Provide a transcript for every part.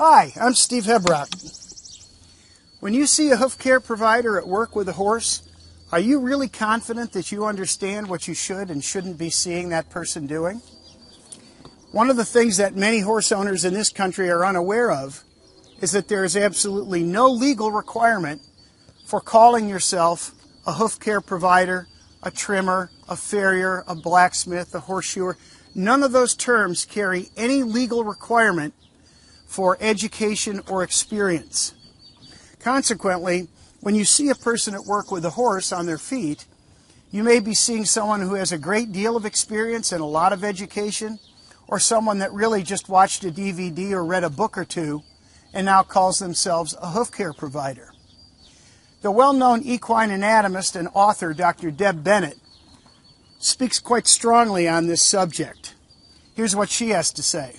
Hi, I'm Steve Hebrock. When you see a hoof care provider at work with a horse, are you really confident that you understand what you should and shouldn't be seeing that person doing? One of the things that many horse owners in this country are unaware of is that there is absolutely no legal requirement for calling yourself a hoof care provider, a trimmer, a farrier, a blacksmith, a horseshoer. None of those terms carry any legal requirement for education or experience. Consequently, when you see a person at work with a horse on their feet, you may be seeing someone who has a great deal of experience and a lot of education, or someone that really just watched a DVD or read a book or two and now calls themselves a hoof care provider. The well known equine anatomist and author Dr. Deb Bennett speaks quite strongly on this subject. Here's what she has to say.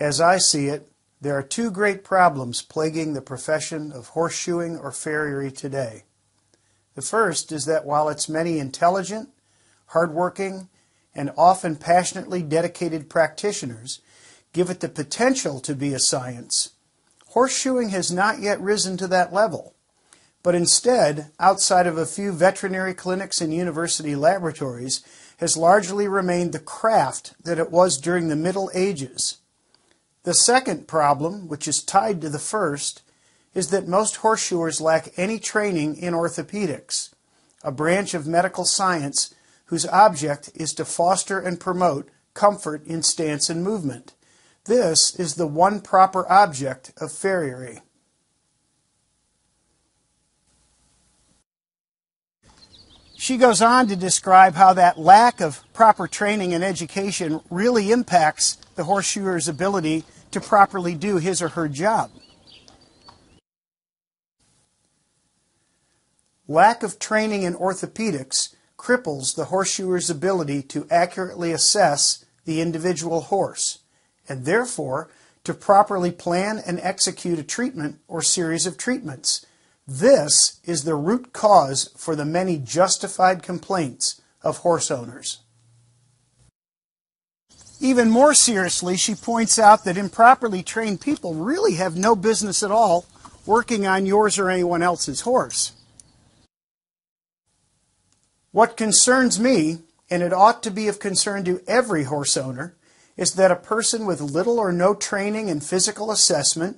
As I see it, there are two great problems plaguing the profession of horseshoeing or farriery today. The first is that while its many intelligent, hardworking, and often passionately dedicated practitioners give it the potential to be a science, horseshoeing has not yet risen to that level, but instead, outside of a few veterinary clinics and university laboratories, has largely remained the craft that it was during the Middle Ages the second problem, which is tied to the first, is that most horseshoers lack any training in orthopedics, a branch of medical science whose object is to foster and promote comfort in stance and movement. This is the one proper object of farriery. She goes on to describe how that lack of proper training and education really impacts the horseshoer's ability to properly do his or her job. Lack of training in orthopedics cripples the horseshoer's ability to accurately assess the individual horse, and therefore to properly plan and execute a treatment or series of treatments this is the root cause for the many justified complaints of horse owners. Even more seriously, she points out that improperly trained people really have no business at all working on yours or anyone else's horse. What concerns me, and it ought to be of concern to every horse owner, is that a person with little or no training in physical assessment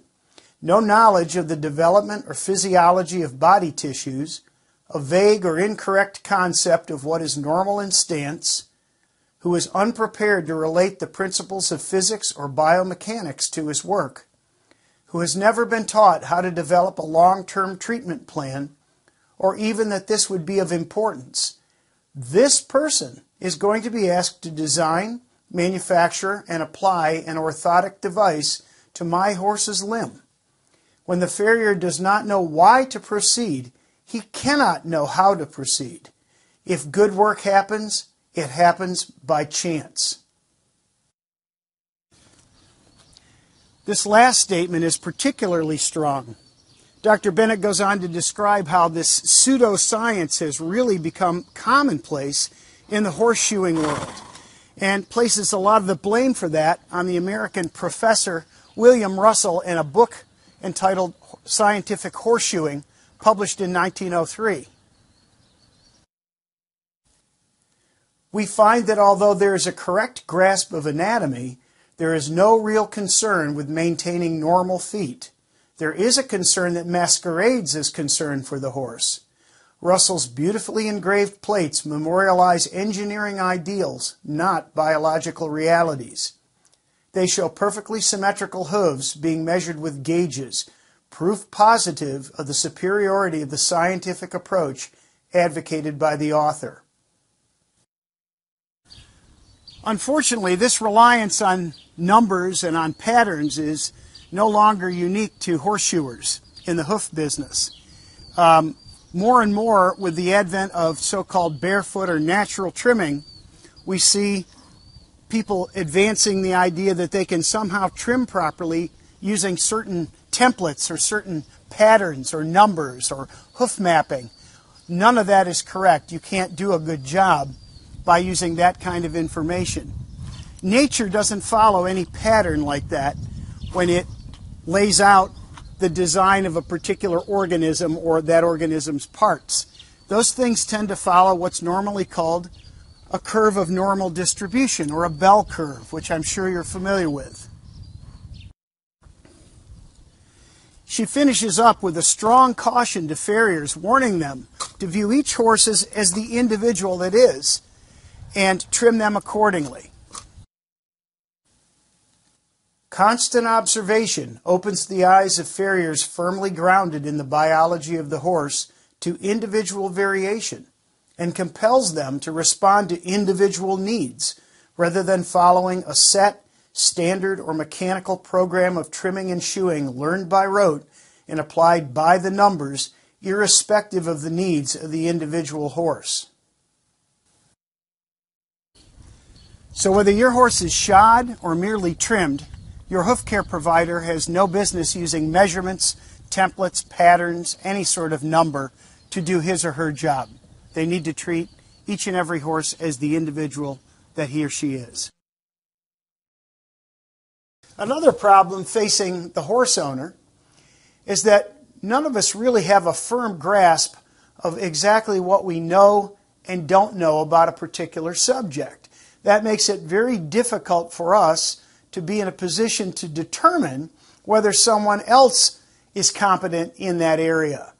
no knowledge of the development or physiology of body tissues, a vague or incorrect concept of what is normal in stance, who is unprepared to relate the principles of physics or biomechanics to his work, who has never been taught how to develop a long term treatment plan, or even that this would be of importance. This person is going to be asked to design, manufacture, and apply an orthotic device to my horse's limb. When the farrier does not know why to proceed, he cannot know how to proceed. If good work happens, it happens by chance. This last statement is particularly strong. Dr. Bennett goes on to describe how this pseudoscience has really become commonplace in the horseshoeing world and places a lot of the blame for that on the American professor William Russell in a book entitled Scientific Horseshoeing, published in 1903. We find that although there is a correct grasp of anatomy, there is no real concern with maintaining normal feet. There is a concern that masquerades as concern for the horse. Russell's beautifully engraved plates memorialize engineering ideals, not biological realities. They show perfectly symmetrical hooves being measured with gauges, proof positive of the superiority of the scientific approach advocated by the author. Unfortunately, this reliance on numbers and on patterns is no longer unique to horseshoers in the hoof business. Um, more and more, with the advent of so called barefoot or natural trimming, we see people advancing the idea that they can somehow trim properly using certain templates or certain patterns or numbers or hoof mapping. None of that is correct. You can't do a good job by using that kind of information. Nature doesn't follow any pattern like that when it lays out the design of a particular organism or that organism's parts. Those things tend to follow what's normally called a curve of normal distribution or a bell curve, which I'm sure you're familiar with. She finishes up with a strong caution to farriers, warning them to view each horse as, as the individual it is and trim them accordingly. Constant observation opens the eyes of farriers firmly grounded in the biology of the horse to individual variation and compels them to respond to individual needs rather than following a set, standard, or mechanical program of trimming and shoeing learned by rote and applied by the numbers, irrespective of the needs of the individual horse. So, whether your horse is shod or merely trimmed, your hoof care provider has no business using measurements, templates, patterns, any sort of number to do his or her job. They need to treat each and every horse as the individual that he or she is. Another problem facing the horse owner is that none of us really have a firm grasp of exactly what we know and don't know about a particular subject. That makes it very difficult for us to be in a position to determine whether someone else is competent in that area.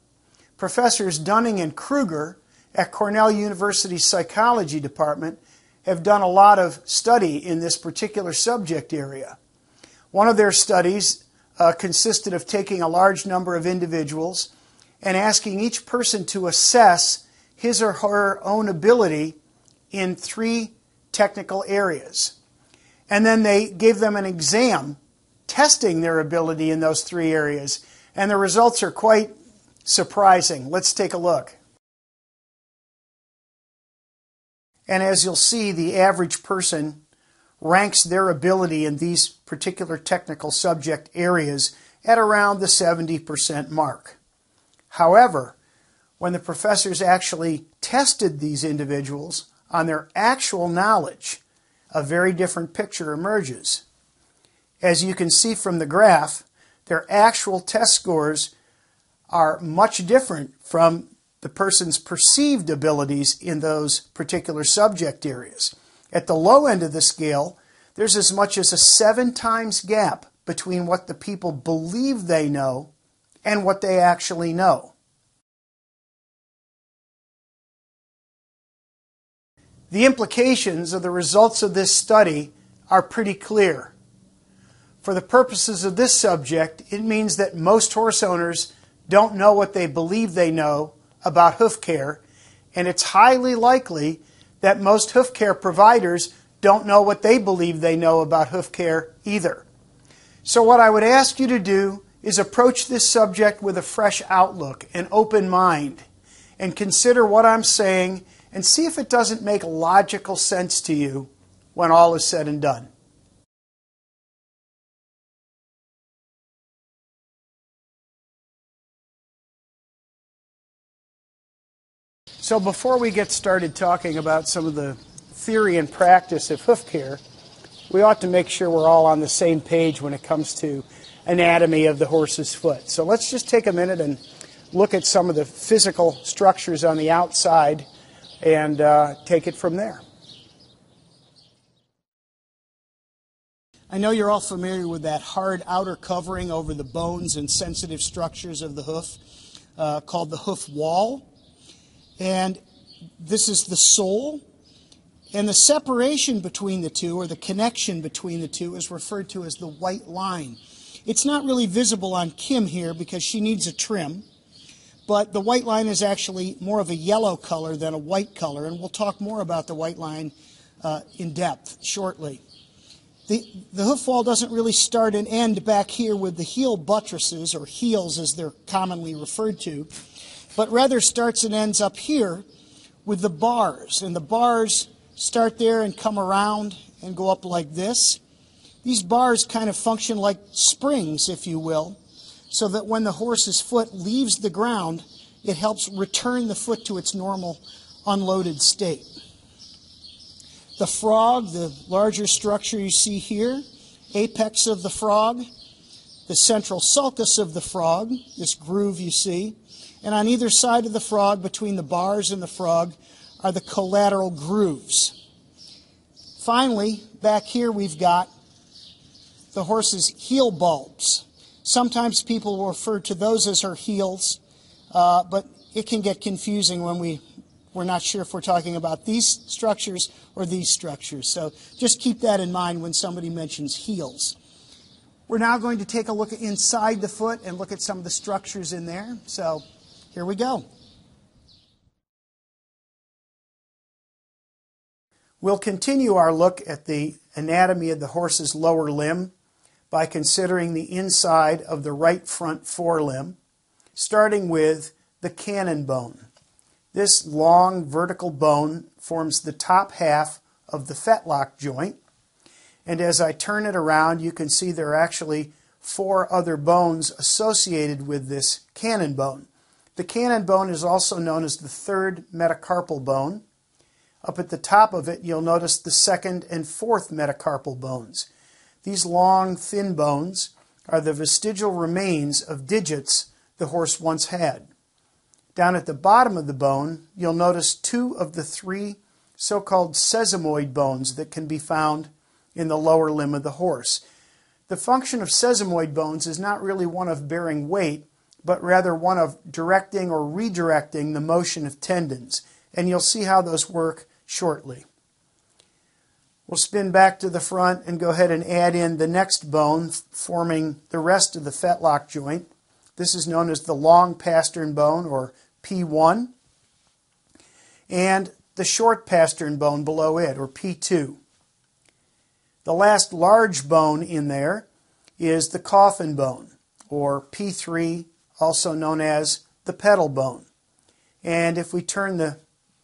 Professors Dunning and Kruger at Cornell University's Psychology Department have done a lot of study in this particular subject area. One of their studies uh, consisted of taking a large number of individuals and asking each person to assess his or her own ability in three technical areas. And then they gave them an exam testing their ability in those three areas. And the results are quite surprising. Let's take a look. And as you'll see, the average person ranks their ability in these particular technical subject areas at around the 70% mark. However, when the professors actually tested these individuals on their actual knowledge, a very different picture emerges. As you can see from the graph, their actual test scores are much different from the person's perceived abilities in those particular subject areas. At the low end of the scale, there's as much as a seven times gap between what the people believe they know and what they actually know. The implications of the results of this study are pretty clear. For the purposes of this subject, it means that most horse owners don't know what they believe they know about hoof care, and it's highly likely that most hoof care providers don't know what they believe they know about hoof care either. So, what I would ask you to do is approach this subject with a fresh outlook, an open mind, and consider what I'm saying and see if it doesn't make logical sense to you when all is said and done. So, before we get started talking about some of the theory and practice of hoof care, we ought to make sure we're all on the same page when it comes to anatomy of the horse's foot. So, let's just take a minute and look at some of the physical structures on the outside and uh, take it from there. I know you're all familiar with that hard outer covering over the bones and sensitive structures of the hoof uh, called the hoof wall. And this is the sole. And the separation between the two, or the connection between the two, is referred to as the white line. It's not really visible on Kim here because she needs a trim but the white line is actually more of a yellow color than a white color, and we'll talk more about the white line uh, in depth shortly. The, the hoof wall doesn't really start and end back here with the heel buttresses, or heels as they're commonly referred to, but rather starts and ends up here with the bars. And the bars start there and come around and go up like this. These bars kind of function like springs, if you will, so that when the horse's foot leaves the ground, it helps return the foot to its normal unloaded state. The frog, the larger structure you see here, apex of the frog, the central sulcus of the frog, this groove you see, and on either side of the frog, between the bars and the frog, are the collateral grooves. Finally, back here we've got the horse's heel bulbs. Sometimes people will refer to those as her heels, uh, but it can get confusing when we, we're not sure if we're talking about these structures or these structures. So just keep that in mind when somebody mentions heels. We're now going to take a look inside the foot and look at some of the structures in there. So here we go. We'll continue our look at the anatomy of the horse's lower limb by considering the inside of the right front forelimb, starting with the cannon bone. This long vertical bone forms the top half of the fetlock joint. And as I turn it around, you can see there are actually four other bones associated with this cannon bone. The cannon bone is also known as the third metacarpal bone. Up at the top of it, you'll notice the second and fourth metacarpal bones. These long, thin bones are the vestigial remains of digits the horse once had. Down at the bottom of the bone, you'll notice two of the three so-called sesamoid bones that can be found in the lower limb of the horse. The function of sesamoid bones is not really one of bearing weight, but rather one of directing or redirecting the motion of tendons. And you'll see how those work shortly. We'll spin back to the front and go ahead and add in the next bone forming the rest of the fetlock joint. This is known as the long pastern bone or P1 and the short pastern bone below it or P2. The last large bone in there is the coffin bone or P3 also known as the pedal bone. And if we turn the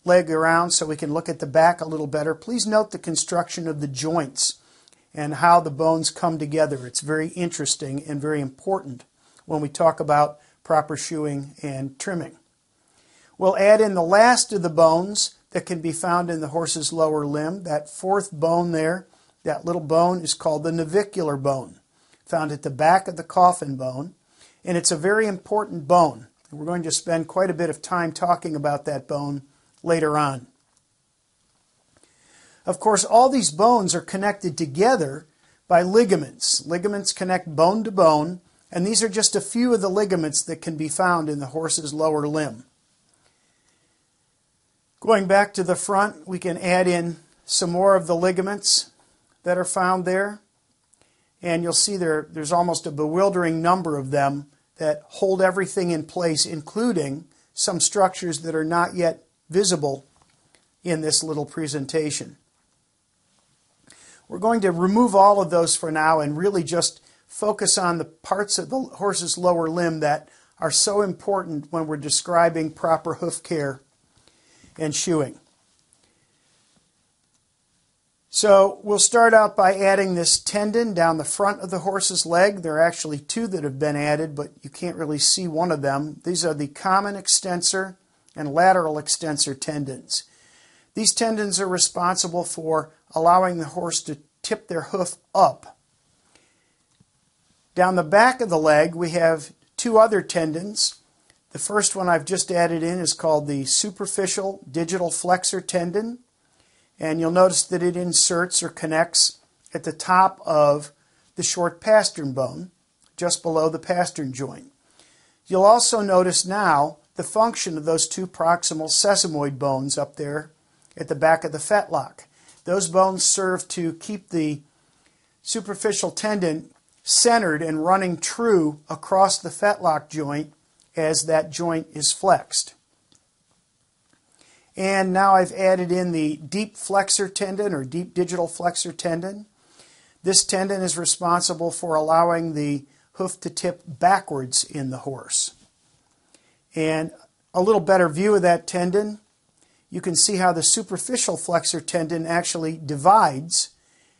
leg around so we can look at the back a little better, please note the construction of the joints and how the bones come together. It's very interesting and very important when we talk about proper shoeing and trimming. We'll add in the last of the bones that can be found in the horse's lower limb. That fourth bone there, that little bone is called the navicular bone, found at the back of the coffin bone. And it's a very important bone. We're going to spend quite a bit of time talking about that bone later on. Of course, all these bones are connected together by ligaments. Ligaments connect bone to bone, and these are just a few of the ligaments that can be found in the horse's lower limb. Going back to the front, we can add in some more of the ligaments that are found there. And you'll see there, there's almost a bewildering number of them that hold everything in place, including some structures that are not yet visible in this little presentation. We're going to remove all of those for now and really just focus on the parts of the horse's lower limb that are so important when we're describing proper hoof care and shoeing. So we'll start out by adding this tendon down the front of the horse's leg. There are actually two that have been added, but you can't really see one of them. These are the common extensor and lateral extensor tendons. These tendons are responsible for allowing the horse to tip their hoof up. Down the back of the leg, we have two other tendons. The first one I've just added in is called the superficial digital flexor tendon. And you'll notice that it inserts or connects at the top of the short pastern bone, just below the pastern joint. You'll also notice now the function of those two proximal sesamoid bones up there at the back of the fetlock. Those bones serve to keep the superficial tendon centered and running true across the fetlock joint as that joint is flexed. And now I've added in the deep flexor tendon or deep digital flexor tendon. This tendon is responsible for allowing the hoof to tip backwards in the horse. And a little better view of that tendon, you can see how the superficial flexor tendon actually divides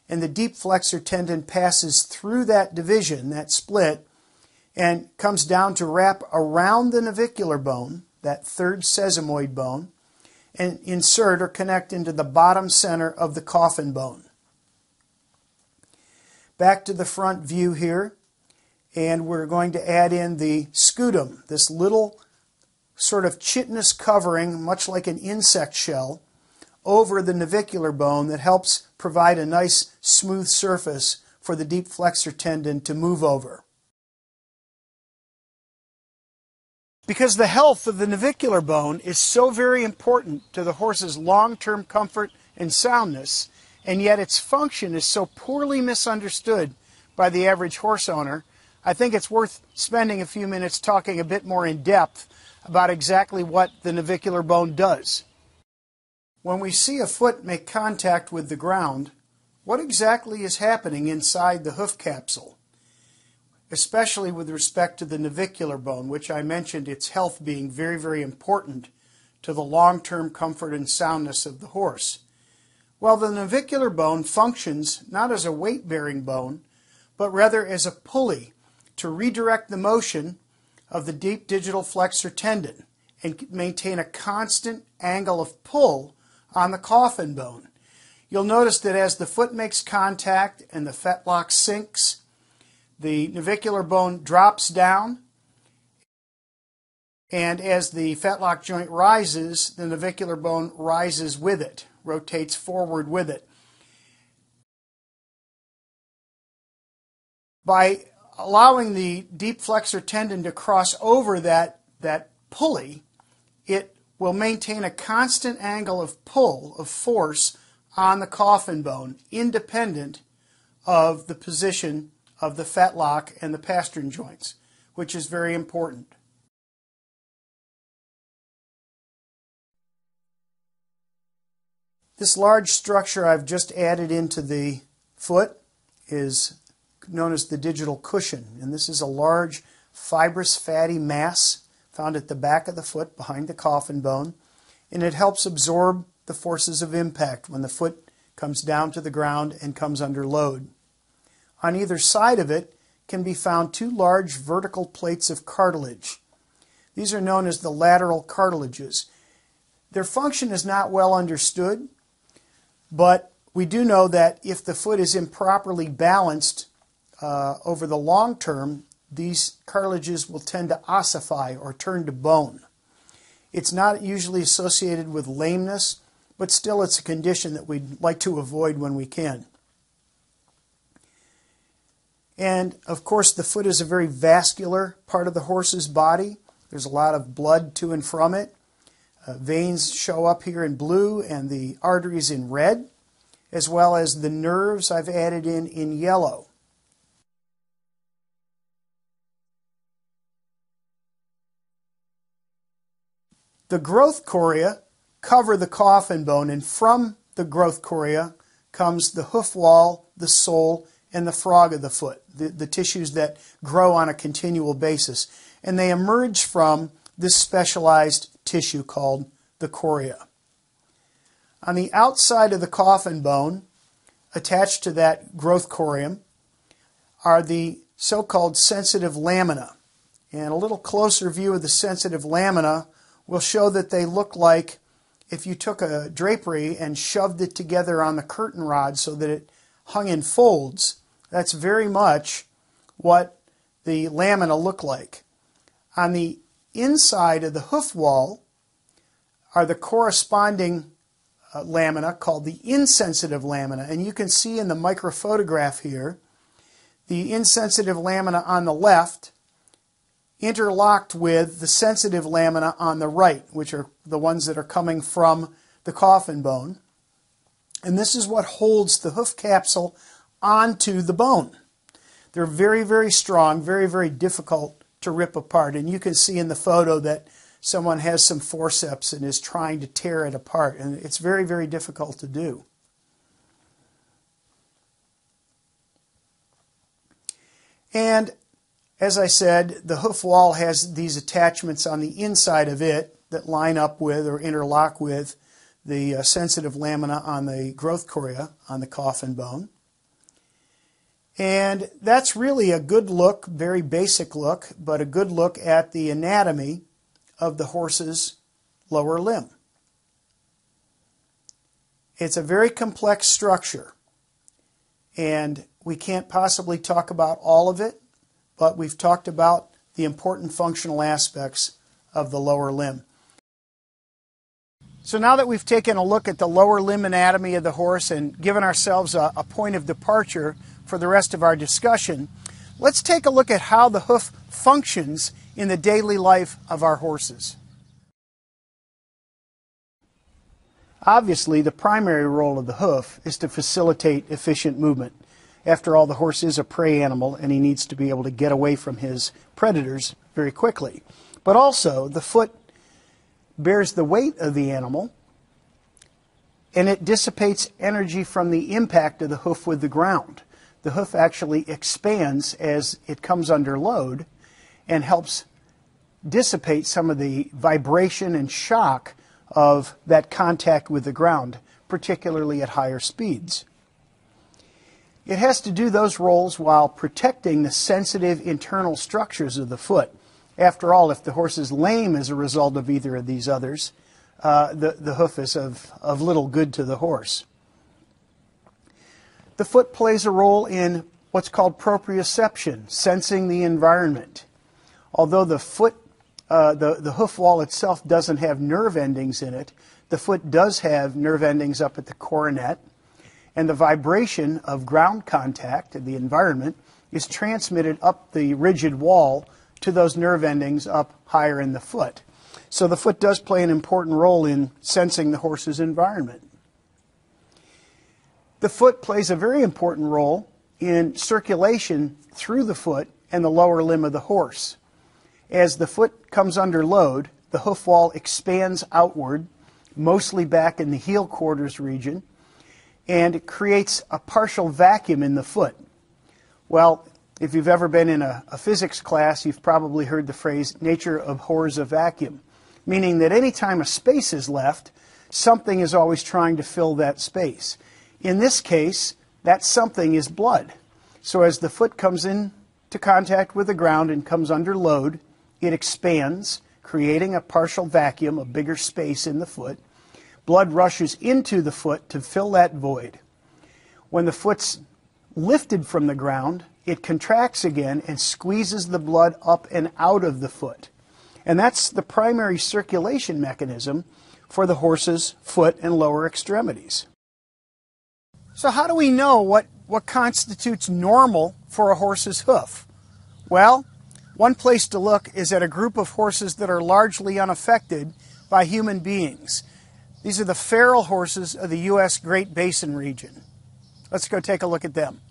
and the deep flexor tendon passes through that division, that split, and comes down to wrap around the navicular bone, that third sesamoid bone, and insert or connect into the bottom center of the coffin bone. Back to the front view here, and we're going to add in the scutum, this little sort of chitinous covering, much like an insect shell, over the navicular bone that helps provide a nice smooth surface for the deep flexor tendon to move over. Because the health of the navicular bone is so very important to the horse's long-term comfort and soundness, and yet its function is so poorly misunderstood by the average horse owner, I think it's worth spending a few minutes talking a bit more in depth about exactly what the navicular bone does. When we see a foot make contact with the ground, what exactly is happening inside the hoof capsule? Especially with respect to the navicular bone, which I mentioned its health being very, very important to the long-term comfort and soundness of the horse. Well, the navicular bone functions not as a weight-bearing bone, but rather as a pulley to redirect the motion of the deep digital flexor tendon and maintain a constant angle of pull on the coffin bone. You'll notice that as the foot makes contact and the fetlock sinks, the navicular bone drops down, and as the fetlock joint rises, the navicular bone rises with it, rotates forward with it. By allowing the deep flexor tendon to cross over that, that pulley, it will maintain a constant angle of pull, of force, on the coffin bone, independent of the position of the fetlock and the pastern joints, which is very important. This large structure I've just added into the foot is known as the digital cushion, and this is a large fibrous fatty mass found at the back of the foot behind the coffin bone, and it helps absorb the forces of impact when the foot comes down to the ground and comes under load. On either side of it can be found two large vertical plates of cartilage. These are known as the lateral cartilages. Their function is not well understood, but we do know that if the foot is improperly balanced uh, over the long term, these cartilages will tend to ossify or turn to bone. It's not usually associated with lameness, but still it's a condition that we'd like to avoid when we can. And of course, the foot is a very vascular part of the horse's body. There's a lot of blood to and from it. Uh, veins show up here in blue and the arteries in red, as well as the nerves I've added in in yellow. The growth coria cover the coffin bone, and from the growth coria comes the hoof wall, the sole, and the frog of the foot, the, the tissues that grow on a continual basis. And they emerge from this specialized tissue called the coria. On the outside of the coffin bone, attached to that growth corium, are the so-called sensitive lamina. And a little closer view of the sensitive lamina will show that they look like if you took a drapery and shoved it together on the curtain rod so that it hung in folds. That's very much what the lamina look like. On the inside of the hoof wall are the corresponding uh, lamina called the insensitive lamina. And you can see in the microphotograph here the insensitive lamina on the left interlocked with the sensitive lamina on the right, which are the ones that are coming from the coffin bone. And this is what holds the hoof capsule onto the bone. They're very, very strong, very, very difficult to rip apart. And you can see in the photo that someone has some forceps and is trying to tear it apart. And it's very, very difficult to do. And as I said, the hoof wall has these attachments on the inside of it that line up with or interlock with the uh, sensitive lamina on the growth coria on the coffin bone. And that's really a good look, very basic look, but a good look at the anatomy of the horse's lower limb. It's a very complex structure, and we can't possibly talk about all of it, but we've talked about the important functional aspects of the lower limb. So now that we've taken a look at the lower limb anatomy of the horse and given ourselves a, a, point of departure for the rest of our discussion, let's take a look at how the hoof functions in the daily life of our horses. Obviously, the primary role of the hoof is to facilitate efficient movement. After all, the horse is a prey animal and he needs to be able to get away from his predators very quickly. But also, the foot bears the weight of the animal and it dissipates energy from the impact of the hoof with the ground. The hoof actually expands as it comes under load and helps dissipate some of the vibration and shock of that contact with the ground, particularly at higher speeds. It has to do those roles while protecting the sensitive internal structures of the foot. After all, if the horse is lame as a result of either of these others, uh, the, the hoof is of, of little good to the horse. The foot plays a role in what's called proprioception, sensing the environment. Although the foot uh, the, the hoof wall itself doesn't have nerve endings in it. The foot does have nerve endings up at the coronet, and the vibration of ground contact in the environment is transmitted up the rigid wall to those nerve endings up higher in the foot. So the foot does play an important role in sensing the horse's environment. The foot plays a very important role in circulation through the foot and the lower limb of the horse. As the foot comes under load, the hoof wall expands outward, mostly back in the heel quarters region, and it creates a partial vacuum in the foot. Well, if you've ever been in a, a, physics class, you've probably heard the phrase, nature abhors a vacuum, meaning that anytime a space is left, something is always trying to fill that space. In this case, that something is blood. So as the foot comes in to contact with the ground and comes under load, it expands, creating a partial vacuum, a bigger space in the foot. Blood rushes into the foot to fill that void. When the foot's lifted from the ground, it contracts again and squeezes the blood up and out of the foot. And that's the primary circulation mechanism for the horse's foot and lower extremities. So, how do we know what, what constitutes normal for a horse's hoof? Well, one place to look is at a group of horses that are largely unaffected by human beings. These are the feral horses of the U.S. Great Basin region. Let's go take a look at them.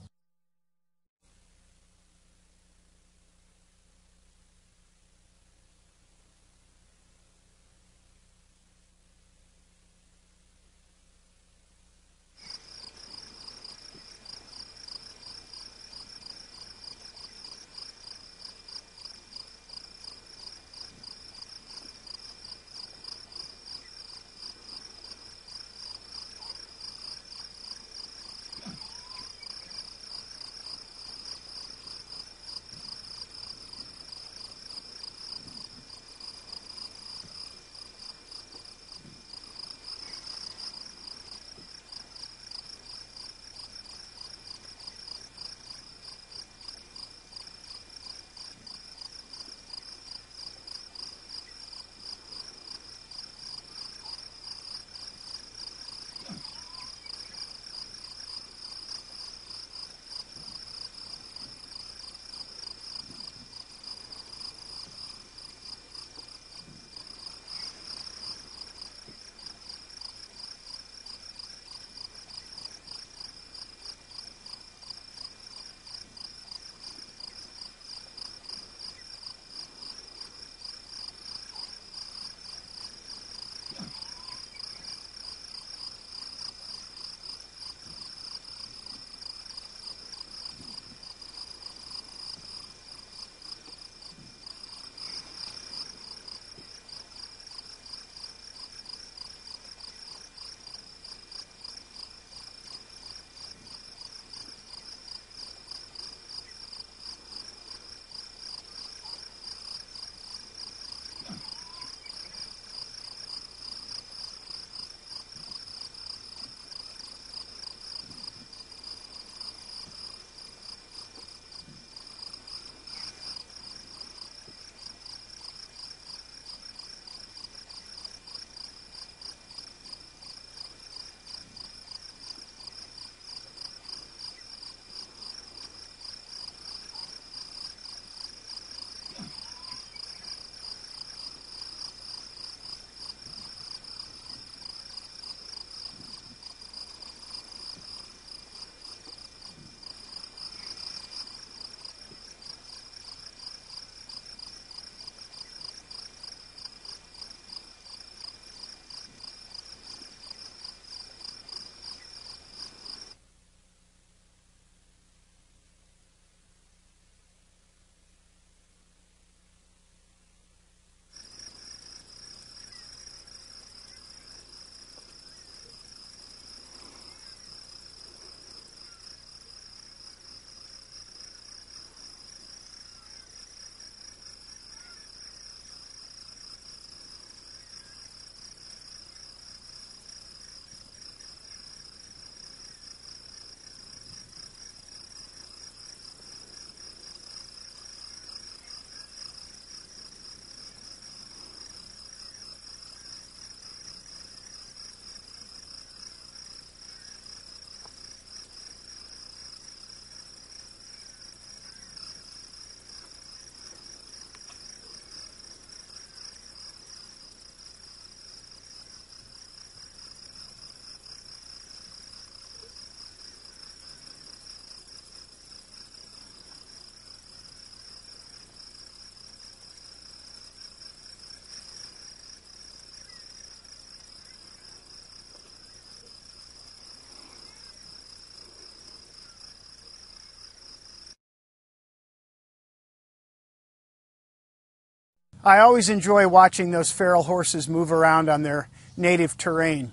I always enjoy watching those feral horses move around on their native terrain.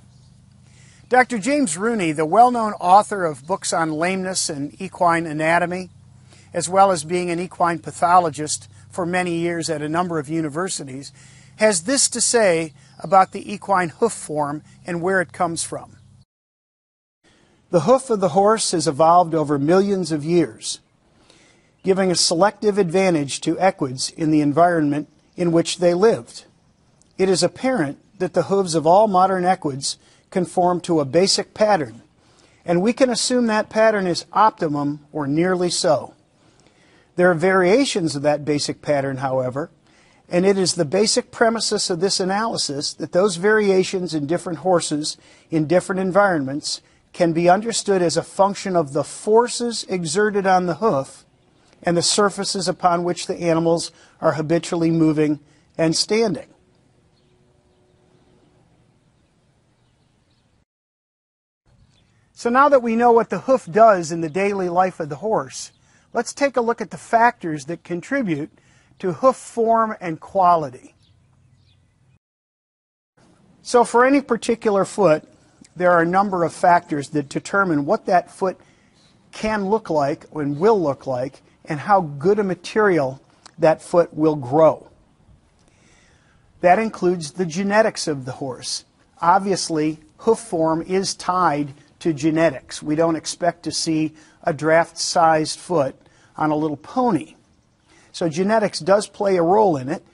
Dr. James Rooney, the well known author of books on lameness and equine anatomy, as well as being an equine pathologist for many years at a number of universities, has this to say about the equine hoof form and where it comes from. The hoof of the horse has evolved over millions of years, giving a selective advantage to equids in the environment in which they lived. It is apparent that the hooves of all modern equids conform to a basic pattern, and we can assume that pattern is optimum or nearly so. There are variations of that basic pattern, however, and it is the basic premises of this analysis that those variations in different horses in different environments can be understood as a function of the forces exerted on the hoof and the surfaces upon which the animals are habitually moving and standing. So now that we know what the hoof does in the daily life of the horse, let's take a look at the factors that contribute to hoof form and quality. So for any particular foot, there are a number of factors that determine what that foot can look like and will look like and how good a material that foot will grow. That includes the genetics of the horse. Obviously, hoof form is tied to genetics. We don't expect to see a draft sized foot on a little pony. So genetics does play a role in it.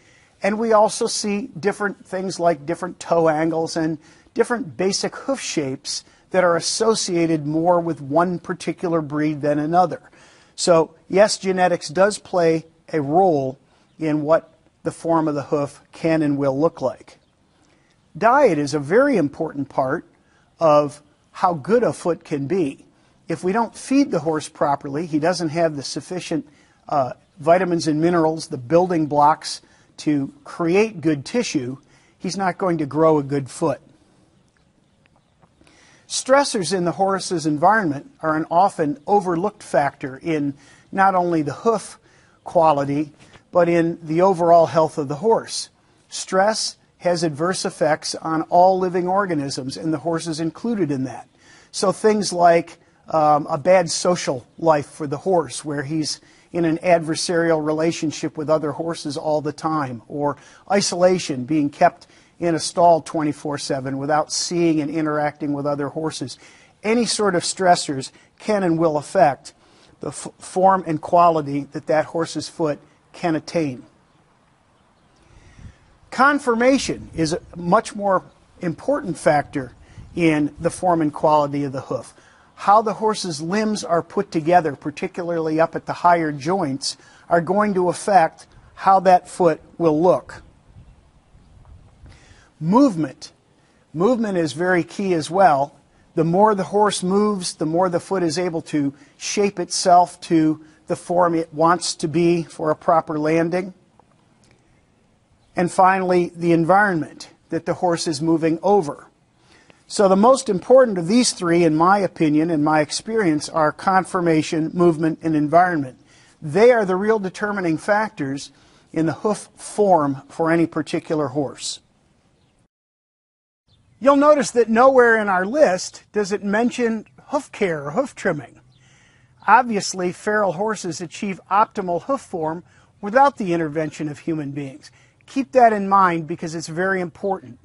And we also see different things like different toe angles and different basic hoof shapes that are associated more with one particular breed than another. So, yes, genetics does play a role in what the form of the hoof can and will look like. Diet is a very important part of how good a foot can be. If we don't feed the horse properly, he doesn't have the sufficient uh, vitamins and minerals, the building blocks to create good tissue, he's not going to grow a good foot. Stressors in the horse's environment are an often overlooked factor in not only the hoof quality, but in the overall health of the horse. Stress has adverse effects on all living organisms, and the horse is included in that. So things like um, a bad social life for the horse, where he's in an adversarial relationship with other horses all the time, or isolation, being kept in a stall 24 7 without seeing and interacting with other horses. Any sort of stressors can and will affect the form and quality that that horse's foot can attain. Conformation is a much more important factor in the form and quality of the hoof. How the horse's limbs are put together, particularly up at the higher joints, are going to affect how that foot will look. Movement. Movement is very key as well. The more the horse moves, the more the foot is able to shape itself to the form it wants to be for a proper landing. And finally, the environment that the horse is moving over. So the most important of these three, in my opinion and my experience, are conformation, movement, and environment. They are the real determining factors in the hoof form for any particular horse. You'll notice that nowhere in our list does it mention hoof care or hoof trimming. Obviously, feral horses achieve optimal hoof form without the intervention of human beings. Keep that in mind because it's very important.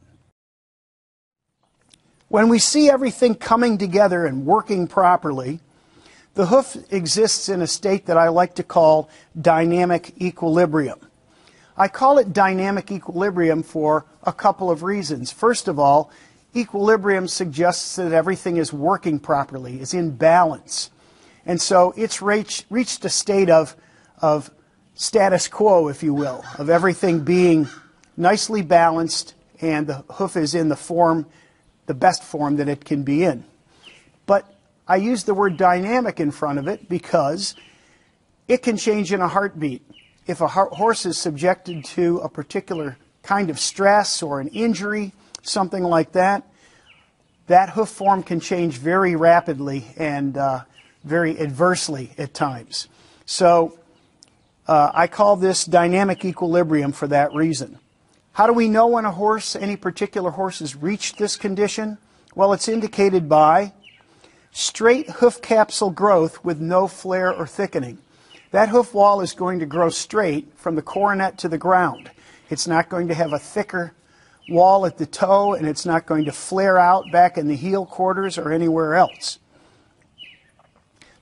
When we see everything coming together and working properly, the hoof exists in a state that I like to call dynamic equilibrium. I call it dynamic equilibrium for a couple of reasons. First of all, equilibrium suggests that everything is working properly, is in balance. And so it's reached, reached a state of, of status quo, if you will, of everything being nicely balanced and the hoof is in the form, the best form that it can be in. But I use the word dynamic in front of it because it can change in a heartbeat. If a horse is subjected to a particular kind of stress or an injury, something like that, that hoof form can change very rapidly and uh, very adversely at times. So Uh, I call this dynamic equilibrium for that reason. How do we know when a horse, any particular horse, has reached this condition? Well, it's indicated by straight hoof capsule growth with no flare or thickening. That hoof wall is going to grow straight from the coronet to the ground. It's not going to have a thicker wall at the toe, and it's not going to flare out back in the heel quarters or anywhere else.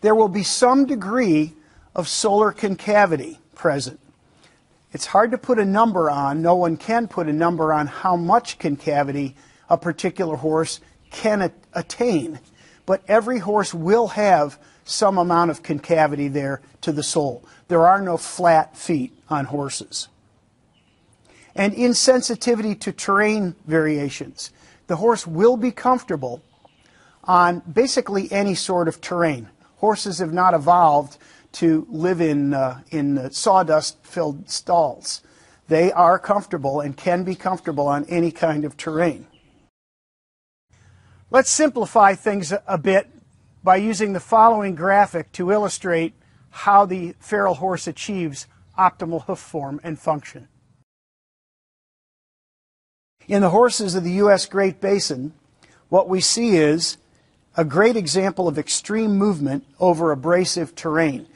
There will be some degree of solar concavity present. It's hard to put a number on, no one can put a number on how much concavity a particular horse can attain, but every horse will have some amount of concavity there to the sole. There are no flat feet on horses. And insensitivity to terrain variations. The horse will be comfortable on basically any sort of terrain. Horses have not evolved to live in, uh, in sawdust filled stalls. They are comfortable and can be comfortable on any kind of terrain. Let's simplify things a bit by using the following graphic to illustrate how the feral horse achieves optimal hoof form and function. In the horses of the U.S. Great Basin, what we see is a great example of extreme movement over abrasive terrain.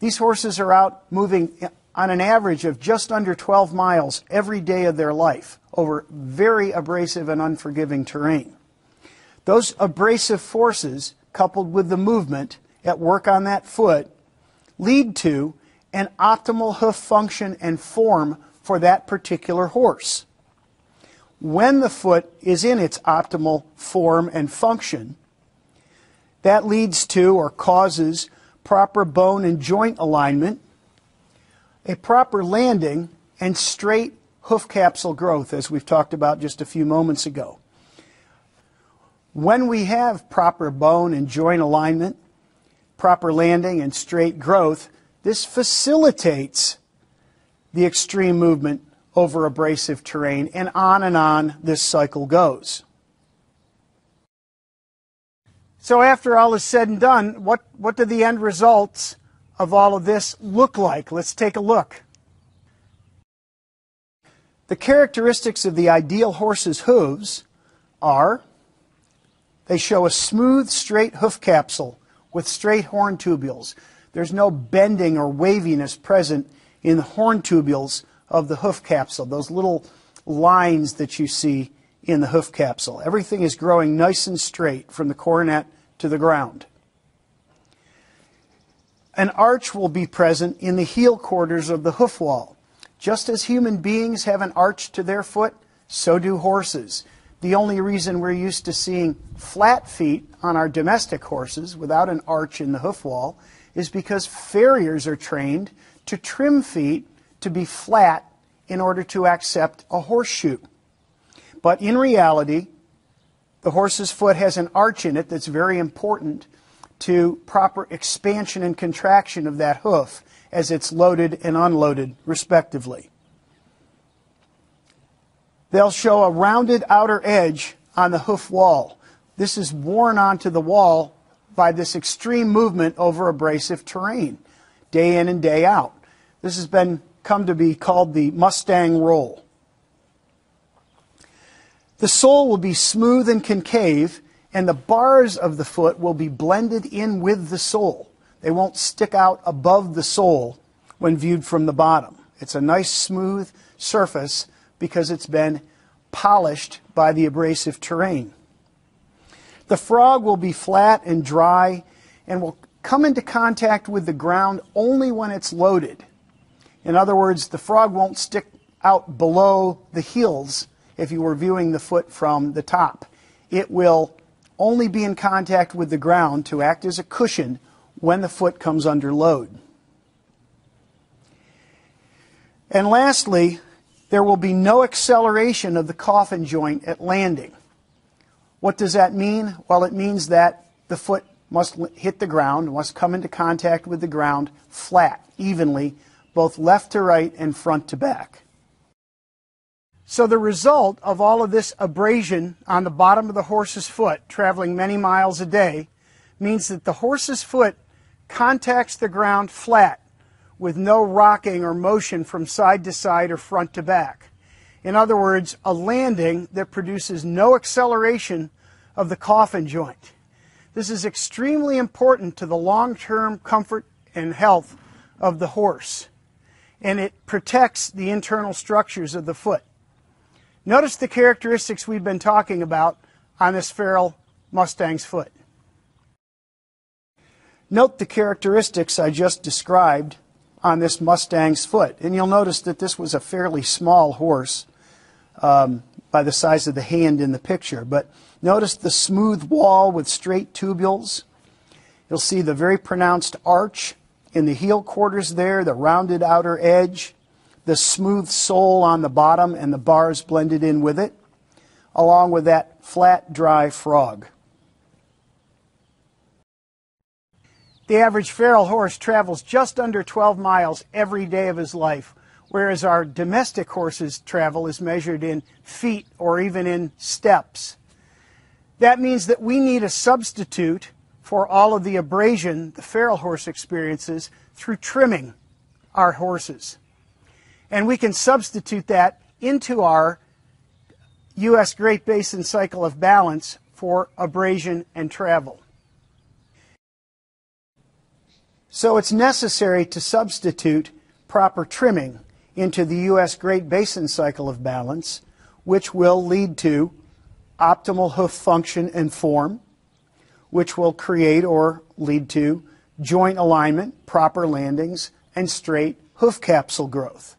These horses are out moving on an average of just under 12 miles every day of their life over very abrasive and unforgiving terrain. Those abrasive forces, coupled with the movement at work on that foot, lead to an optimal hoof function and form for that particular horse. When the foot is in its optimal form and function, that leads to or causes proper bone and joint alignment, a proper landing, and straight hoof capsule growth, as we've talked about just a few moments ago. When we have proper bone and joint alignment, proper landing, and straight growth, this facilitates the extreme movement over abrasive terrain, and on and on this cycle goes. So after all is said and done, what, what do the end results of all of this look like? Let's take a look. The characteristics of the ideal horse's hooves are they show a smooth, straight hoof capsule with straight horn tubules. There's no bending or waviness present in the horn tubules of the hoof capsule, those little lines that you see in the hoof capsule. Everything is growing nice and straight from the coronet to the ground. An arch will be present in the heel quarters of the hoof wall. Just as human beings have an arch to their foot, so do horses. The only reason we're used to seeing flat feet on our domestic horses without an arch in the hoof wall is because farriers are trained to trim feet to be flat in order to accept a horseshoe. But in reality, the horse's foot has an arch in it that's very important to proper expansion and contraction of that hoof as it's loaded and unloaded, respectively. They'll show a rounded outer edge on the hoof wall. This is worn onto the wall by this extreme movement over abrasive terrain, day in and day out. This has been come to be called the Mustang roll. The sole will be smooth and concave, and the bars of the foot will be blended in with the sole. They won't stick out above the sole when viewed from the bottom. It's a nice smooth surface because it's been polished by the abrasive terrain. The frog will be flat and dry and will come into contact with the ground only when it's loaded. In other words, the frog won't stick out below the heels if you were viewing the foot from the top. It will only be in contact with the ground to act as a cushion when the foot comes under load. And lastly, there will be no acceleration of the coffin joint at landing. What does that mean? Well, it means that the foot must hit the ground, must come into contact with the ground flat, evenly, both left to right and front to back. So the result of all of this abrasion on the bottom of the horse's foot, traveling many miles a day, means that the horse's foot contacts the ground flat with no rocking or motion from side to side or front to back. In other words, a landing that produces no acceleration of the coffin joint. This is extremely important to the long term comfort and health of the horse, and it protects the internal structures of the foot. Notice the characteristics we've been talking about on this feral Mustang's foot. Note the characteristics I just described on this Mustang's foot. And you'll notice that this was a fairly small horse um, by the size of the hand in the picture. But notice the smooth wall with straight tubules. You'll see the very pronounced arch in the heel quarters there, the rounded outer edge, the smooth sole on the bottom, and the bars blended in with it, along with that flat, dry frog. The average feral horse travels just under 12 miles every day of his life, whereas our domestic horses' travel is measured in feet or even in steps. That means that we need a substitute for all of the abrasion the feral horse experiences through trimming our horses. And we can substitute that into our U.S. Great Basin cycle of balance for abrasion and travel. So it's necessary to substitute proper trimming into the U.S. Great Basin cycle of balance, which will lead to optimal hoof function and form, which will create or lead to joint alignment, proper landings, and straight hoof capsule growth.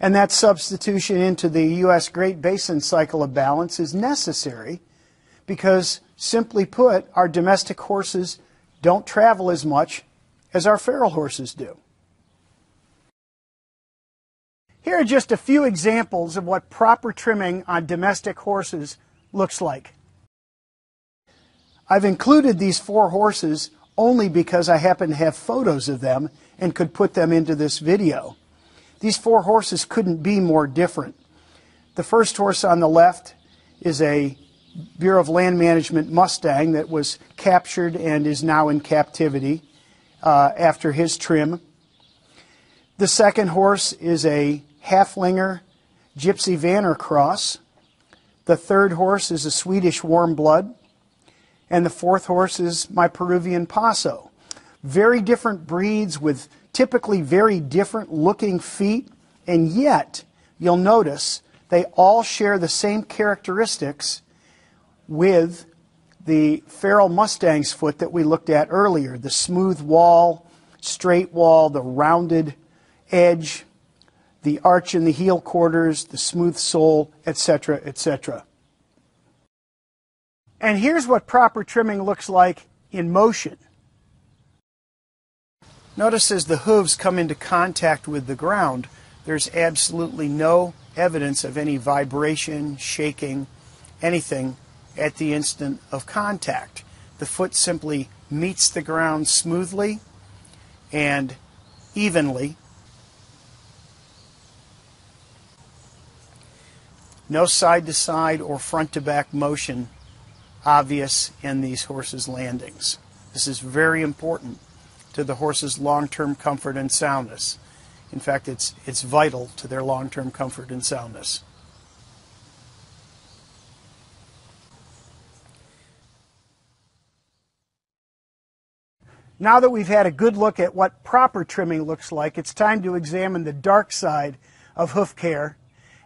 And that substitution into the U.S. Great Basin cycle of balance is necessary because, simply put, our domestic horses don't travel as much as our feral horses do. Here are just a few examples of what proper trimming on domestic horses looks like. I've included these four horses only because I happen to have photos of them and could put them into this video. These four horses couldn't be more different. The first horse on the left is a Bureau of Land Management Mustang that was captured and is now in captivity uh, after his trim. The second horse is a Haflinger Gypsy Vanner cross. The third horse is a Swedish warm blood. And the fourth horse is my Peruvian Paso. Very different breeds with typically very different looking feet, and yet you'll notice they all share the same characteristics with the feral Mustang's foot that we looked at earlier the smooth wall, straight wall, the rounded edge, the arch in the heel quarters, the smooth sole, etc., etc. And here's what proper trimming looks like in motion. Notice as the hooves come into contact with the ground, there's absolutely no evidence of any vibration, shaking, anything at the instant of contact. The foot simply meets the ground smoothly and evenly. No side to side or front to back motion obvious in these horses' landings. This is very important to the horse's long term comfort and soundness. In fact, it's, it's vital to their long term comfort and soundness. Now that we've had a good look at what proper trimming looks like, it's time to examine the dark side of hoof care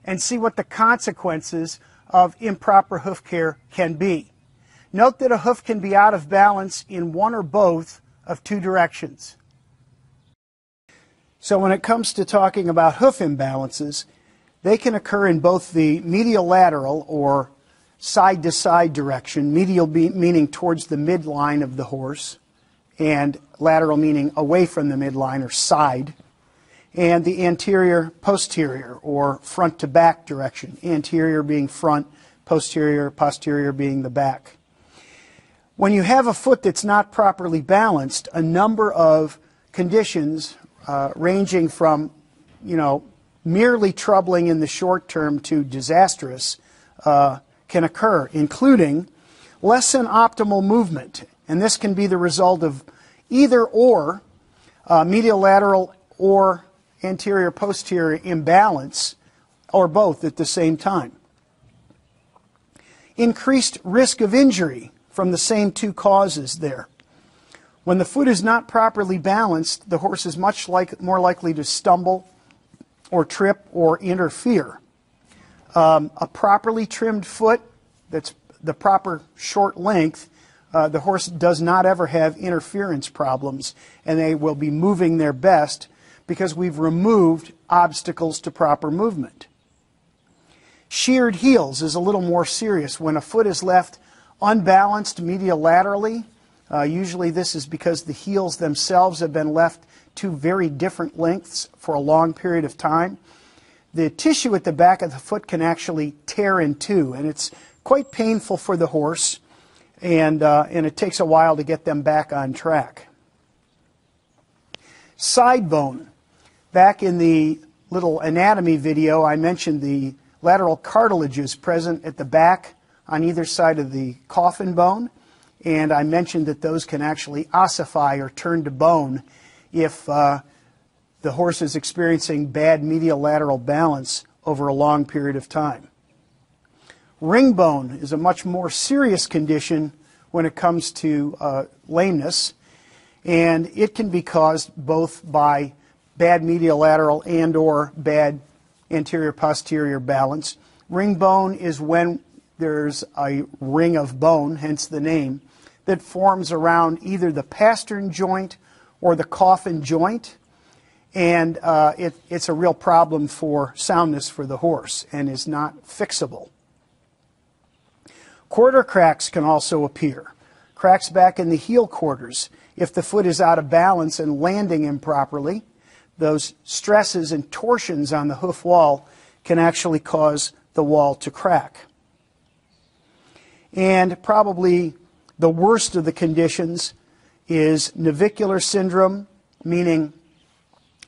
and see what the consequences of improper hoof care can be. Note that a hoof can be out of balance in one or both of two directions. So when it comes to talking about hoof imbalances, they can occur in both the medial lateral or side to side direction, medial meaning towards the midline of the horse, and lateral meaning away from the midline or side, and the anterior posterior or front to back direction, anterior being front, posterior, posterior being the back. When you have a foot that's not properly balanced, a number of conditions uh, ranging from, you know, merely troubling in the short term to disastrous uh, can occur, including less than optimal movement and this can be the result of either or uh, medial lateral or anterior posterior imbalance, or both at the same time. Increased risk of injury from the same two causes there. When the foot is not properly balanced, the horse is much like, more likely to stumble or trip or interfere. Um, a properly trimmed foot that's the proper short length, uh, the horse does not ever have interference problems and they will be moving their best because we've removed obstacles to proper movement. Sheared heels is a little more serious. When a foot is left unbalanced medial-laterally, uh, usually this is because the heels themselves have been left two very different lengths for a long period of time. The tissue at the back of the foot can actually tear in two, and it's quite painful for the horse, and, uh, and it takes a while to get them back on track. Side bone. Back in the little anatomy video, I mentioned the lateral cartilages present at the back on either side of the coffin bone. And I mentioned that those can actually ossify or turn to bone if uh, the horse is experiencing bad medial lateral balance over a long period of time. Ring bone is a much more serious condition when it comes to uh, lameness, and it can be caused both by bad medial lateral and or bad anterior posterior balance. Ring bone is when there's a ring of bone, hence the name, that forms around either the pastern joint or the coffin joint. And uh, it, it's a real problem for soundness for the horse and is not fixable. Quarter cracks can also appear. Cracks back in the heel quarters. If the foot is out of balance and landing improperly, those stresses and torsions on the hoof wall can actually cause the wall to crack. And probably the worst of the conditions is navicular syndrome, meaning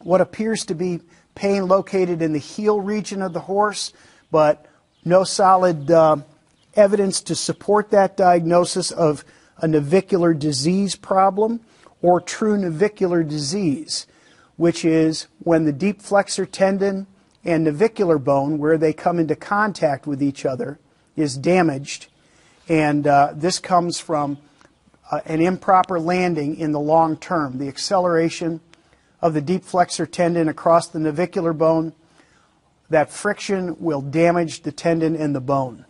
what appears to be pain located in the heel region of the horse, but no solid uh, evidence to support that diagnosis of a navicular disease problem or true navicular disease, which is when the deep flexor tendon and navicular bone, where they come into contact with each other, is damaged and uh, this comes from uh, an improper landing in the long term. The acceleration of the deep flexor tendon across the navicular bone, that friction will damage the tendon and the bone.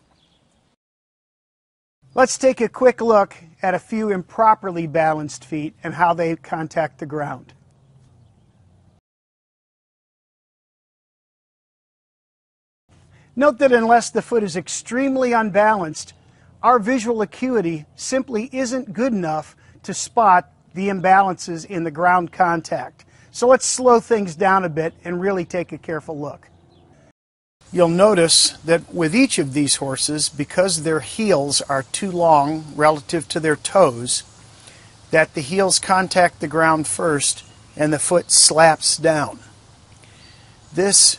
Let's take a quick look at a few improperly balanced feet and how they contact the ground. Note that unless the foot is extremely unbalanced, our visual acuity simply isn't good enough to spot the imbalances in the ground contact. So let's slow things down a bit and really take a careful look. You'll notice that with each of these horses, because their heels are too long relative to their toes, that the heels contact the ground first and the foot slaps down. This,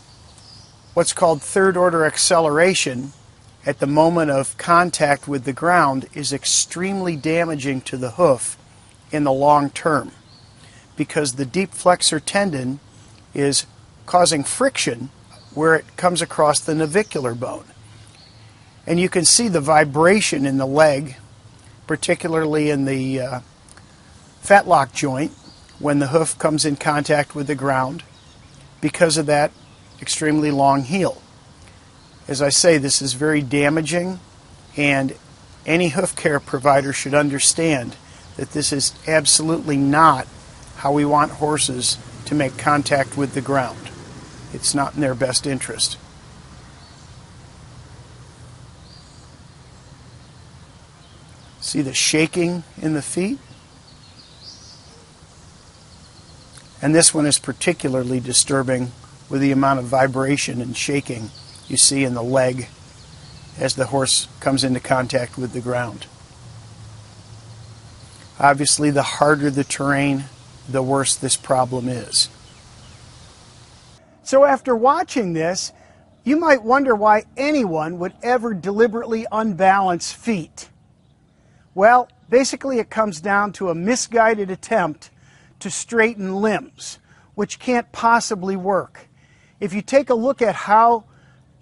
what's called third order acceleration, at the moment of contact with the ground is extremely damaging to the hoof in the long term because the deep flexor tendon is causing friction where it comes across the navicular bone. And you can see the vibration in the leg, particularly in the uh, fetlock joint when the hoof comes in contact with the ground because of that extremely long heel. As I say, this is very damaging, and any hoof care provider should understand that this is absolutely not how we want horses to make contact with the ground. It's not in their best interest. See the shaking in the feet? And this one is particularly disturbing with the amount of vibration and shaking you see in the leg as the horse comes into contact with the ground. Obviously, the harder the terrain, the worse this problem is. So, after watching this, you might wonder why anyone would ever deliberately unbalance feet. Well, basically, it comes down to a misguided attempt to straighten limbs which can't possibly work. If you take a look at how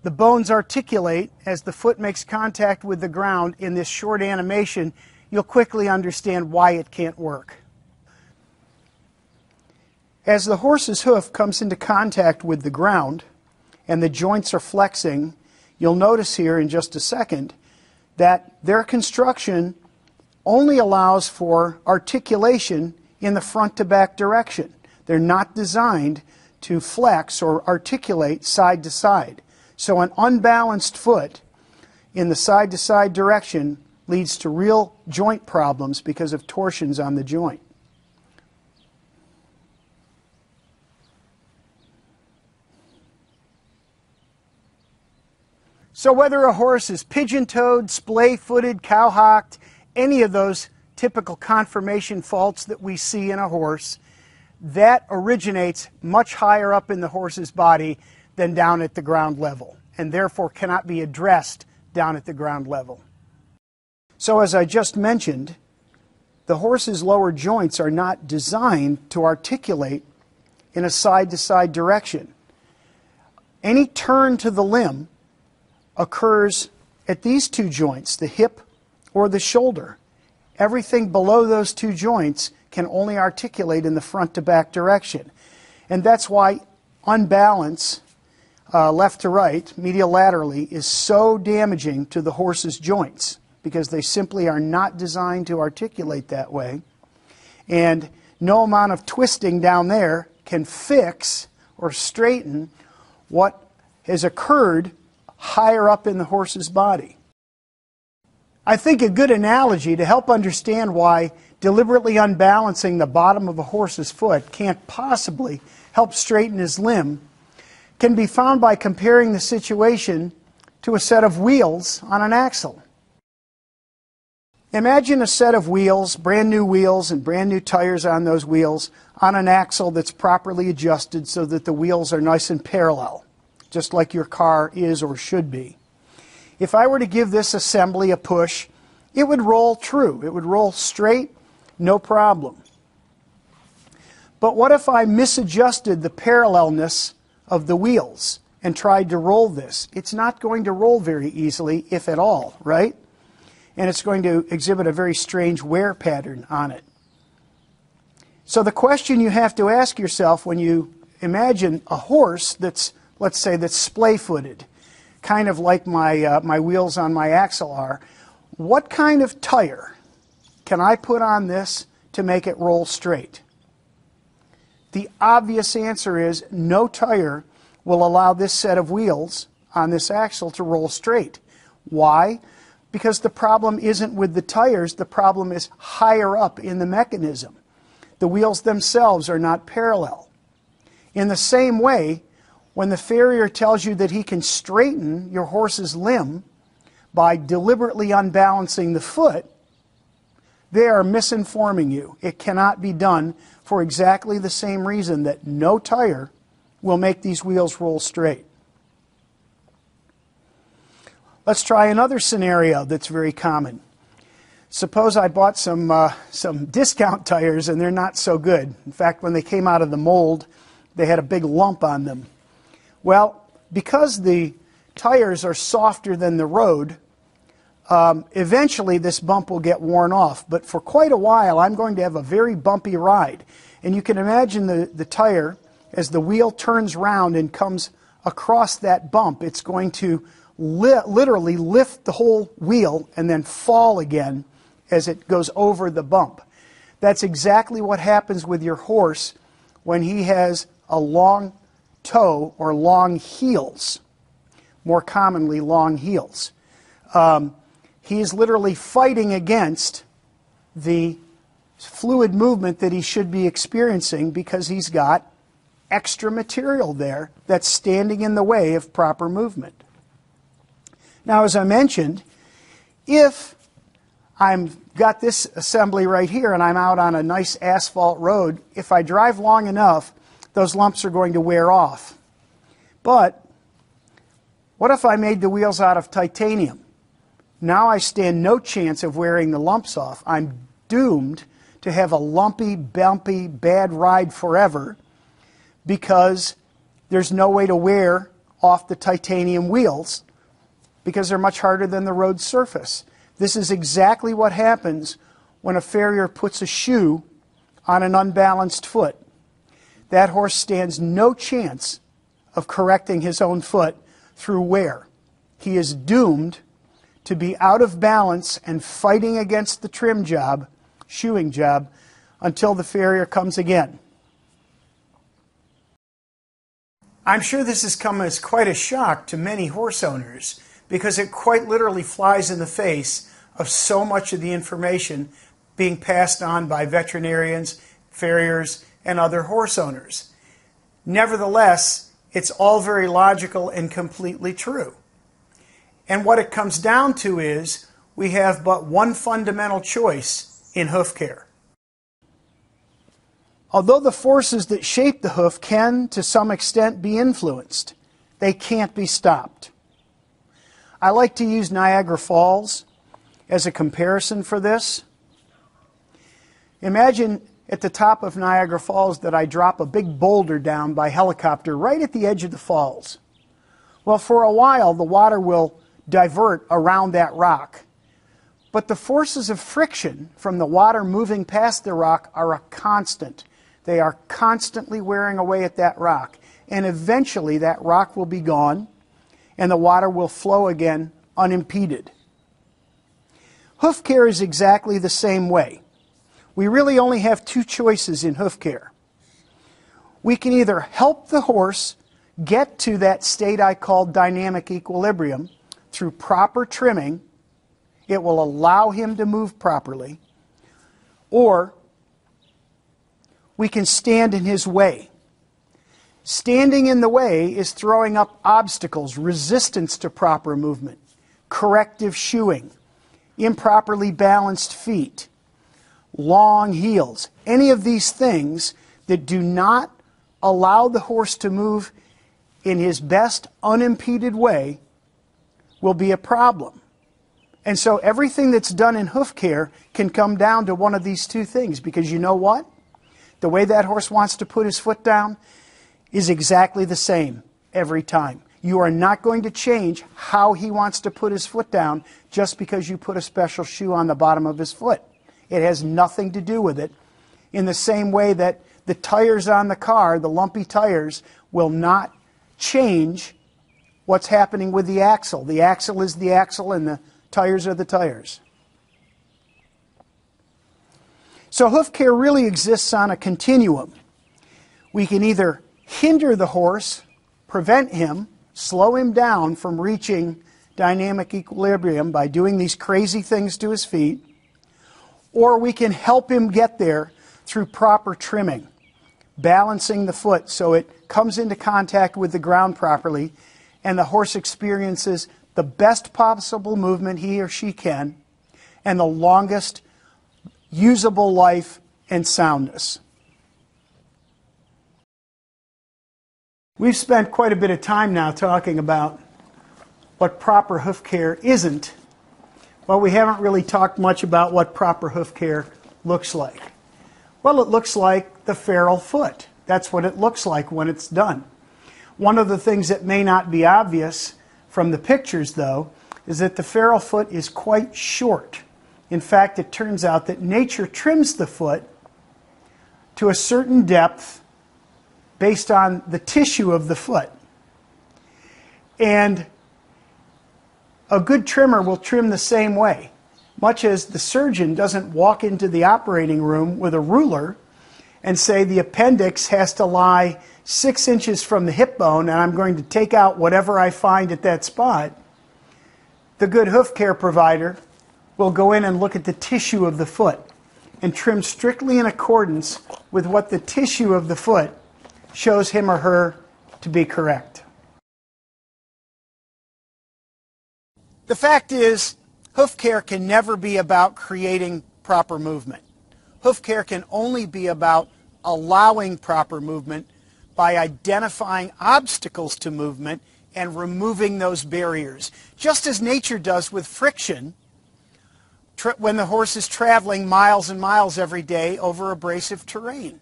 the bones articulate as the foot makes contact with the ground in this short animation, you'll quickly understand why it can't work. As the horse's hoof comes into contact with the ground and the joints are flexing, you'll notice here in just a second that their construction only allows for articulation in the front to back direction. They're not designed to flex or articulate side to side. So an unbalanced foot in the side to side direction leads to real joint problems because of torsions on the joint. So whether a horse is pigeon-toed, splay-footed, cow-hocked, any of those typical conformation faults that we see in a horse, that originates much higher up in the horse's body than down at the ground level, and therefore cannot be addressed down at the ground level. So, as I just mentioned, the horse's lower joints are not designed to articulate in a side to side direction. Any turn to the limb occurs at these two joints, the hip or the shoulder. Everything below those two joints can only articulate in the front to back direction. And that's why unbalance, uh, left to right, medial laterally, is so damaging to the horse's joints because they simply are not designed to articulate that way. And no amount of twisting down there can fix or straighten what has occurred higher up in the horse's body. I think a good analogy to help understand why deliberately unbalancing the bottom of a horse's foot can't possibly help straighten his limb can be found by comparing the situation to a set of wheels on an axle. Imagine a set of wheels, brand new wheels and brand new tires on those wheels, on an axle that's properly adjusted so that the wheels are nice and parallel, just like your car is or should be. If I were to give this assembly a push, it would roll true. It would roll straight, no problem. But what if I misadjusted the parallelness of the wheels and tried to roll this? It's not going to roll very easily, if at all, right? And it's going to exhibit a very strange wear pattern on it. So the question you have to ask yourself when you imagine a horse that's, let's say, that's splay-footed, kind of like my, uh, my wheels on my axle are, what kind of tire can I put on this to make it roll straight? The obvious answer is no tire will allow this set of wheels on this axle to roll straight. Why? Because the problem isn't with the tires, the problem is higher up in the mechanism. The wheels themselves are not parallel. In the same way, when the farrier tells you that he can straighten your horse's limb by deliberately unbalancing the foot, they are misinforming you. It cannot be done for exactly the same reason that no tire will make these wheels roll straight. Let's try another scenario that's very common. Suppose I bought some, uh, some discount tires and they're not so good. In fact, when they came out of the mold, they had a big lump on them. Well, because the tires are softer than the road, um, eventually this bump will get worn off. But for quite a while, I'm going to have a very bumpy ride. And you can imagine the, the tire, as the wheel turns round and comes across that bump, it's going to li literally lift the whole wheel and then fall again as it goes over the bump. That's exactly what happens with your horse when he has a long toe or long heels, more commonly long heels. Um, he is literally fighting against the fluid movement that he should be experiencing because he's got extra material there that's standing in the way of proper movement. Now, as I mentioned, if I've got this assembly right here and I'm out on a nice asphalt road, if I drive long enough, those lumps are going to wear off. But what if I made the wheels out of titanium? Now I stand no chance of wearing the lumps off. I'm doomed to have a lumpy, bumpy, bad ride forever because there's no way to wear off the titanium wheels because they're much harder than the road surface. This is exactly what happens when a farrier puts a shoe on an unbalanced foot. That horse stands no chance of correcting his own foot through wear. He is doomed to be out of balance and fighting against the trim job, shoeing job, until the farrier comes again. I'm sure this has come as quite a shock to many horse owners because it quite literally flies in the face of so much of the information being passed on by veterinarians, farriers, and other horse owners. Nevertheless, it's all very logical and completely true. And what it comes down to is we have but one fundamental choice in hoof care. Although the forces that shape the hoof can, to some extent, be influenced, they can't be stopped. I like to use Niagara Falls as a comparison for this. Imagine at the top of Niagara Falls that I drop a big boulder down by helicopter right at the edge of the falls. Well, for a while, the water will divert around that rock. But the forces of friction from the water moving past the rock are a constant. They are constantly wearing away at that rock. And eventually that rock will be gone and the water will flow again unimpeded. Hoof care is exactly the same way. We really only have two choices in hoof care. We can either help the horse get to that state I call dynamic equilibrium through proper trimming. It will allow him to move properly. Or we can stand in his way. Standing in the way is throwing up obstacles, resistance to proper movement, corrective shoeing, improperly balanced feet, long heels, any of these things that do not allow the horse to move in his best unimpeded way will be a problem. And so everything that's done in hoof care can come down to one of these two things because you know what? The way that horse wants to put his foot down is exactly the same every time. You are not going to change how he wants to put his foot down just because you put a special shoe on the bottom of his foot. It has nothing to do with it. In the same way that the tires on the car, the lumpy tires, will not change what's happening with the axle. The axle is the axle and the tires are the tires. So hoof care really exists on a continuum. We can either hinder the horse, prevent him, slow him down from reaching dynamic equilibrium by doing these crazy things to his feet, or we can help him get there through proper trimming, balancing the foot so it comes into contact with the ground properly and the horse experiences the best possible movement he or she can and the longest usable life and soundness. We've spent quite a bit of time now talking about what proper hoof care isn't, but we haven't really talked much about what proper hoof care looks like. Well, it looks like the feral foot. That's what it looks like when it's done. One of the things that may not be obvious from the pictures, though, is that the feral foot is quite short. In fact, it turns out that nature trims the foot to a certain depth based on the tissue of the foot. And a good trimmer will trim the same way, much as the surgeon doesn't walk into the operating room with a ruler and say the appendix has to lie six inches from the hip bone and I'm going to take out whatever I find at that spot. The good hoof care provider will go in and look at the tissue of the foot and trim strictly in accordance with what the tissue of the foot shows him or her to be correct. The fact is, hoof care can never be about creating proper movement. Hoof care can only be about allowing proper movement by identifying obstacles to movement and removing those barriers. Just as nature does with friction when the horse is traveling miles and miles every day over abrasive terrain.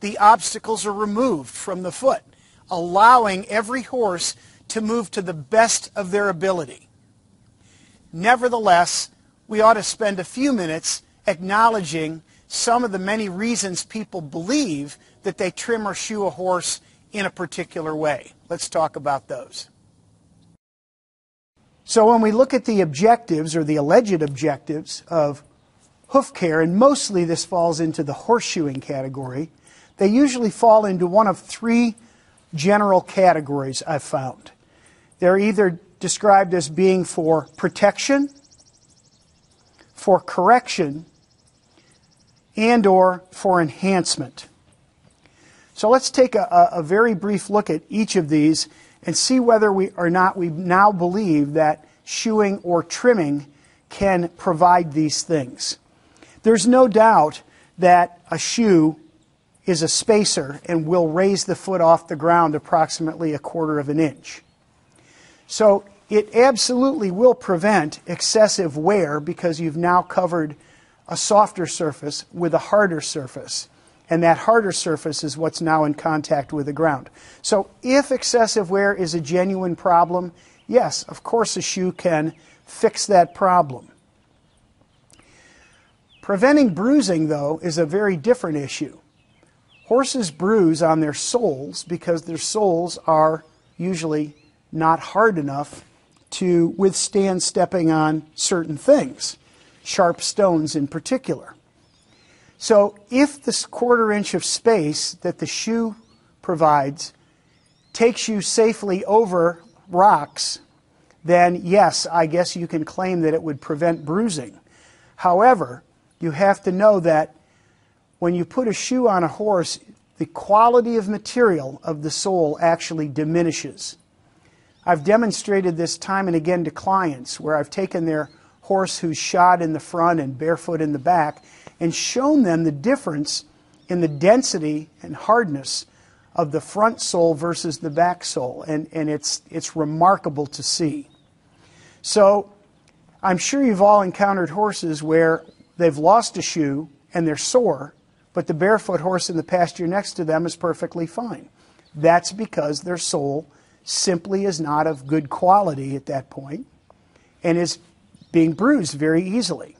the obstacles are removed from the foot, allowing every horse to move to the best of their ability. Nevertheless, we ought to spend a few minutes acknowledging some of the many reasons people believe that they trim or shoe a horse in a particular way. Let's talk about those. So when we look at the objectives or the alleged objectives of hoof care, and mostly this falls into the horseshoeing category, they usually fall into one of three general categories I've found. They're either described as being for protection, for correction, and or for enhancement. So let's take a, a, very brief look at each of these and see whether we or not we now believe that shoeing or trimming can provide these things. There's no doubt that a shoe is a spacer and will raise the foot off the ground approximately a quarter of an inch. So it absolutely will prevent excessive wear because you've now covered a softer surface with a harder surface. And that harder surface is what's now in contact with the ground. So if excessive wear is a genuine problem, yes, of course a shoe can fix that problem. Preventing bruising, though, is a very different issue. Horses bruise on their soles because their soles are usually not hard enough to withstand stepping on certain things, sharp stones in particular. So if this quarter inch of space that the shoe provides takes you safely over rocks, then yes, I guess you can claim that it would prevent bruising. However, you have to know that when you put a shoe on a horse, the quality of material of the sole actually diminishes. I've demonstrated this time and again to clients where I've taken their horse who's shod in the front and barefoot in the back and shown them the difference in the density and hardness of the front sole versus the back sole. And, and it's, it's remarkable to see. So I'm sure you've all encountered horses where they've lost a shoe and they're sore, but the barefoot horse in the pasture next to them is perfectly fine. That's because their sole simply is not of good quality at that point and is being bruised very easily.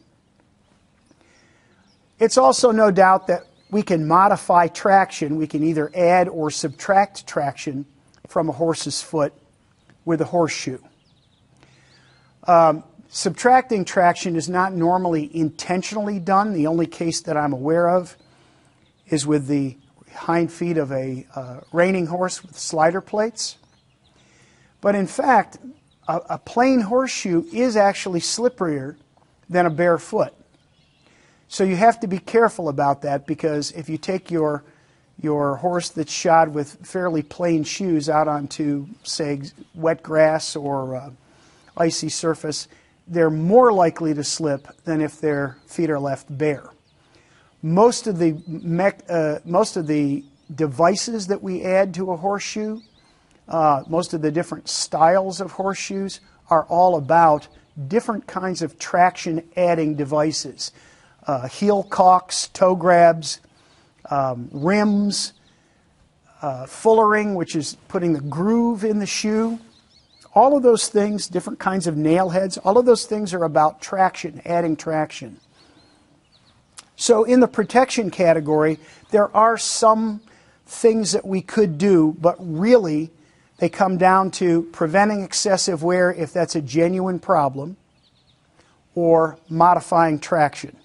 It's also no doubt that we can modify traction. We can either add or subtract traction from a horse's foot with a horseshoe. Um, Subtracting traction is not normally intentionally done. The only case that I'm aware of is with the hind feet of a uh, reining horse with slider plates. But in fact, a, a plain horseshoe is actually slipperier than a bare foot. So you have to be careful about that because if you take your your horse that's shod with fairly plain shoes out onto, say, wet grass or uh, icy surface, they're more likely to slip than if their feet are left bare. Most of the, uh, most of the devices that we add to a horseshoe, uh, most of the different styles of horseshoes, are all about different kinds of traction adding devices uh, heel caulks, toe grabs, um, rims, uh, fullering, which is putting the groove in the shoe, all of those things, different kinds of nail heads, all of those things are about traction, adding traction. So in the protection category, there are some things that we could do, but really they come down to preventing excessive wear if that's a genuine problem, or modifying traction.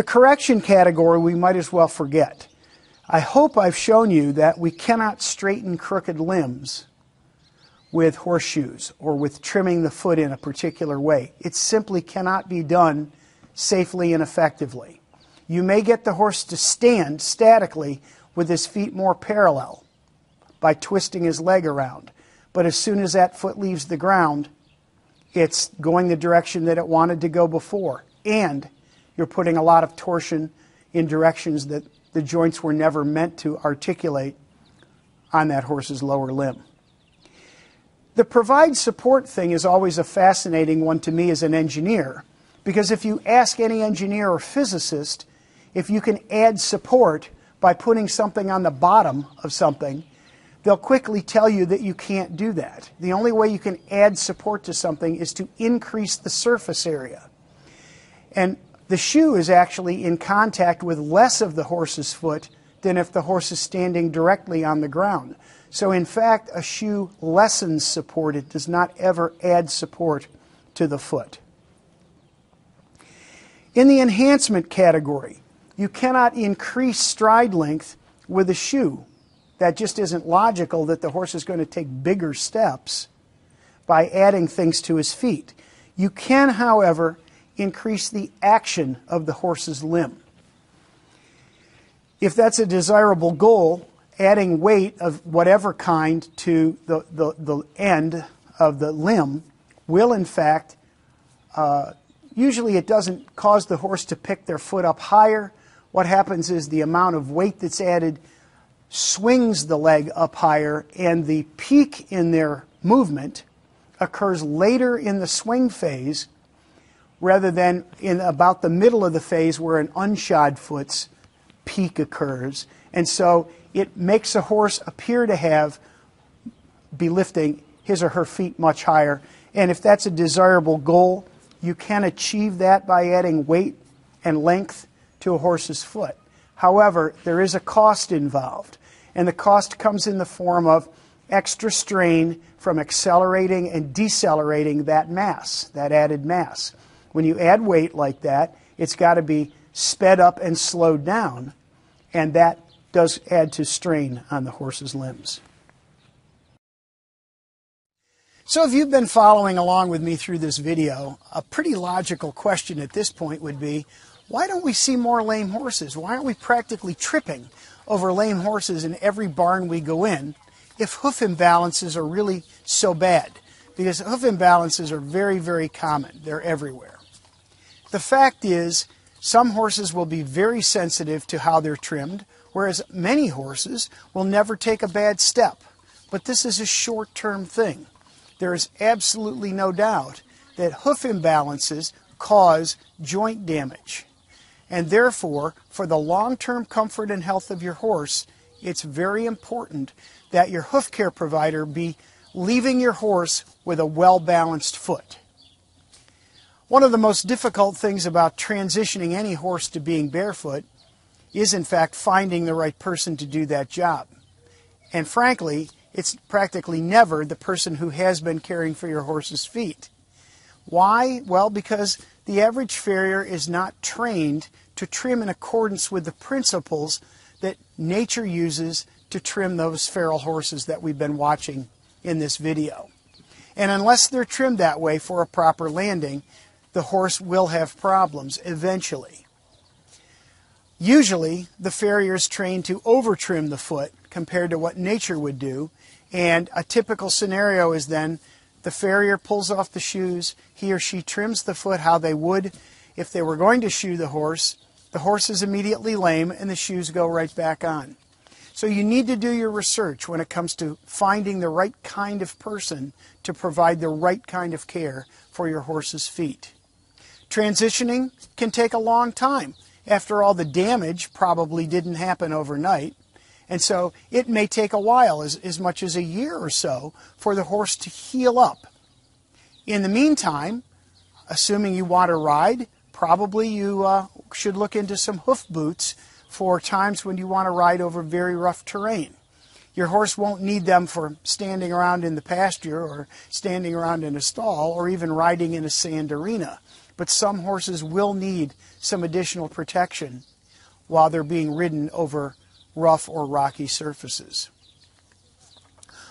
The correction category we might as well forget. I hope I've shown you that we cannot straighten crooked limbs with horseshoes or with trimming the foot in a particular way. It simply cannot be done safely and effectively. You may get the horse to stand statically with his feet more parallel by twisting his leg around. But as soon as that foot leaves the ground, it's going the direction that it wanted to go before. And you're putting a lot of torsion in directions that the joints were never meant to articulate on that horse's lower limb. The provide support thing is always a fascinating one to me as an engineer, because if you ask any engineer or physicist, if you can add support by putting something on the bottom of something, they'll quickly tell you that you can't do that. The only way you can add support to something is to increase the surface area. And the shoe is actually in contact with less of the horse's foot than if the horse is standing directly on the ground. So, in fact, a shoe lessens support. It does not ever add support to the foot. In the enhancement category, you cannot increase stride length with a shoe. That just isn't logical that the horse is going to take bigger steps by adding things to his feet. You can, however, increase the action of the horse's limb. If that's a desirable goal, adding weight of whatever kind to the, the, the end of the limb will, in fact, uh, usually it doesn't cause the horse to pick their foot up higher. What happens is the amount of weight that's added swings the leg up higher, and the peak in their movement occurs later in the swing phase rather than in about the middle of the phase where an unshod foot's peak occurs. And so it makes a horse appear to have be lifting his or her feet much higher. And if that's a desirable goal, you can achieve that by adding weight and length to a horse's foot. However, there is a cost involved, and the cost comes in the form of extra strain from accelerating and decelerating that mass, that added mass. When you add weight like that, it's got to be sped up and slowed down, and that does add to strain on the horse's limbs. So if you've been following along with me through this video, a pretty logical question at this point would be, why don't we see more lame horses? Why aren't we practically tripping over lame horses in every barn we go in if hoof imbalances are really so bad? Because hoof imbalances are very, very common. They're everywhere. The fact is, some horses will be very sensitive to how they're trimmed, whereas many horses will never take a bad step. But this is a short term thing. There is absolutely no doubt that hoof imbalances cause joint damage. And therefore, for the long term comfort and health of your horse, it's very important that your hoof care provider be leaving your horse with a well balanced foot. One of the most difficult things about transitioning any horse to being barefoot is, in fact, finding the right person to do that job. And frankly, it's practically never the person who has been caring for your horse's feet. Why? Well, because the average farrier is not trained to trim in accordance with the principles that nature uses to trim those feral horses that we've been watching in this video. And unless they're trimmed that way for a proper landing, the horse will have problems eventually. Usually, the farrier is trained to over trim the foot compared to what nature would do, and a typical scenario is then the farrier pulls off the shoes, he or she trims the foot how they would if they were going to shoe the horse. The horse is immediately lame and the shoes go right back on. So you need to do your research when it comes to finding the right kind of person to provide the right kind of care for your horse's feet. Transitioning can take a long time. After all, the damage probably didn't happen overnight. And so it may take a while, as, as much as a year or so, for the horse to heal up. In the meantime, assuming you want to ride, probably you uh, should look into some hoof boots for times when you want to ride over very rough terrain. Your horse won't need them for standing around in the pasture or standing around in a stall or even riding in a sand arena but some horses will need some additional protection while they're being ridden over rough or rocky surfaces.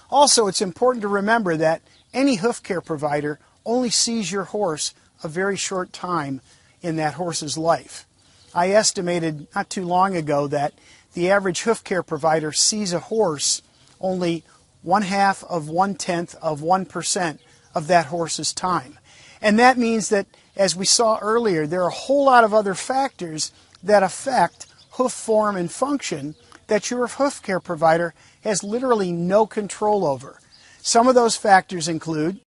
Also, it's important to remember that any hoof care provider only sees your horse a very short time in that horse's life. I estimated not too long ago that the average hoof care provider sees a horse only one half of one tenth of one percent of that horse's time. And that means that as we saw earlier, there are a whole lot of other factors that affect hoof form and function that your hoof care provider has literally no control over. Some of those factors include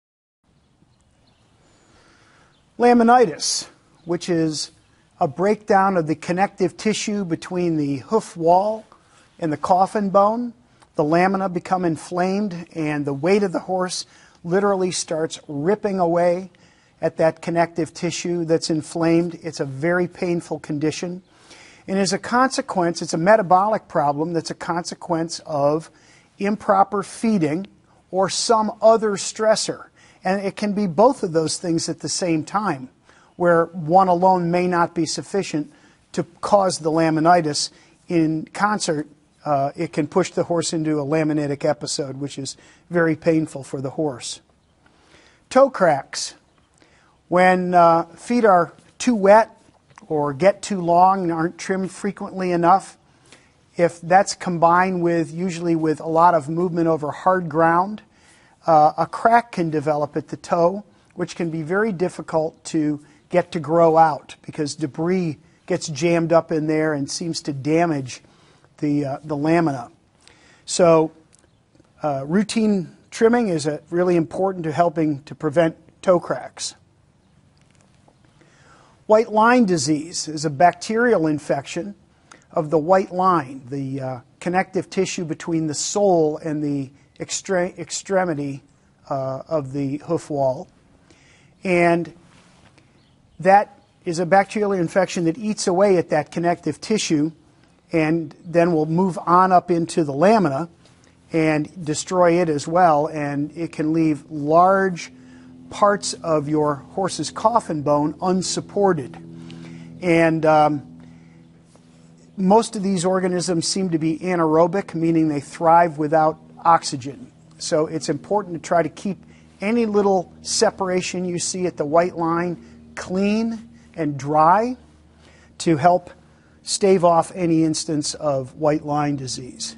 laminitis, which is a breakdown of the connective tissue between the hoof wall and the coffin bone. The lamina become inflamed, and the weight of the horse literally starts ripping away at that connective tissue that's inflamed. It's a very painful condition. And as a consequence, it's a metabolic problem that's a consequence of improper feeding or some other stressor. And it can be both of those things at the same time, where one alone may not be sufficient to cause the laminitis. In concert, uh, it can push the horse into a laminitic episode, which is very painful for the horse. Toe cracks. When uh, feet are too wet or get too long and aren't trimmed frequently enough, if that's combined with usually with a lot of movement over hard ground, uh, a crack can develop at the toe, which can be very difficult to get to grow out because debris gets jammed up in there and seems to damage the, uh, the lamina. So uh, routine trimming is really important to helping to prevent toe cracks. White line disease is a bacterial infection of the white line, the uh, connective tissue between the sole and the extre extremity uh, of the hoof wall. And that is a bacterial infection that eats away at that connective tissue and then will move on up into the lamina and destroy it as well. And it can leave large parts of your horse's coffin bone unsupported. And um, most of these organisms seem to be anaerobic, meaning they thrive without oxygen. So it's important to try to keep any little separation you see at the white line clean and dry to help stave off any instance of white line disease.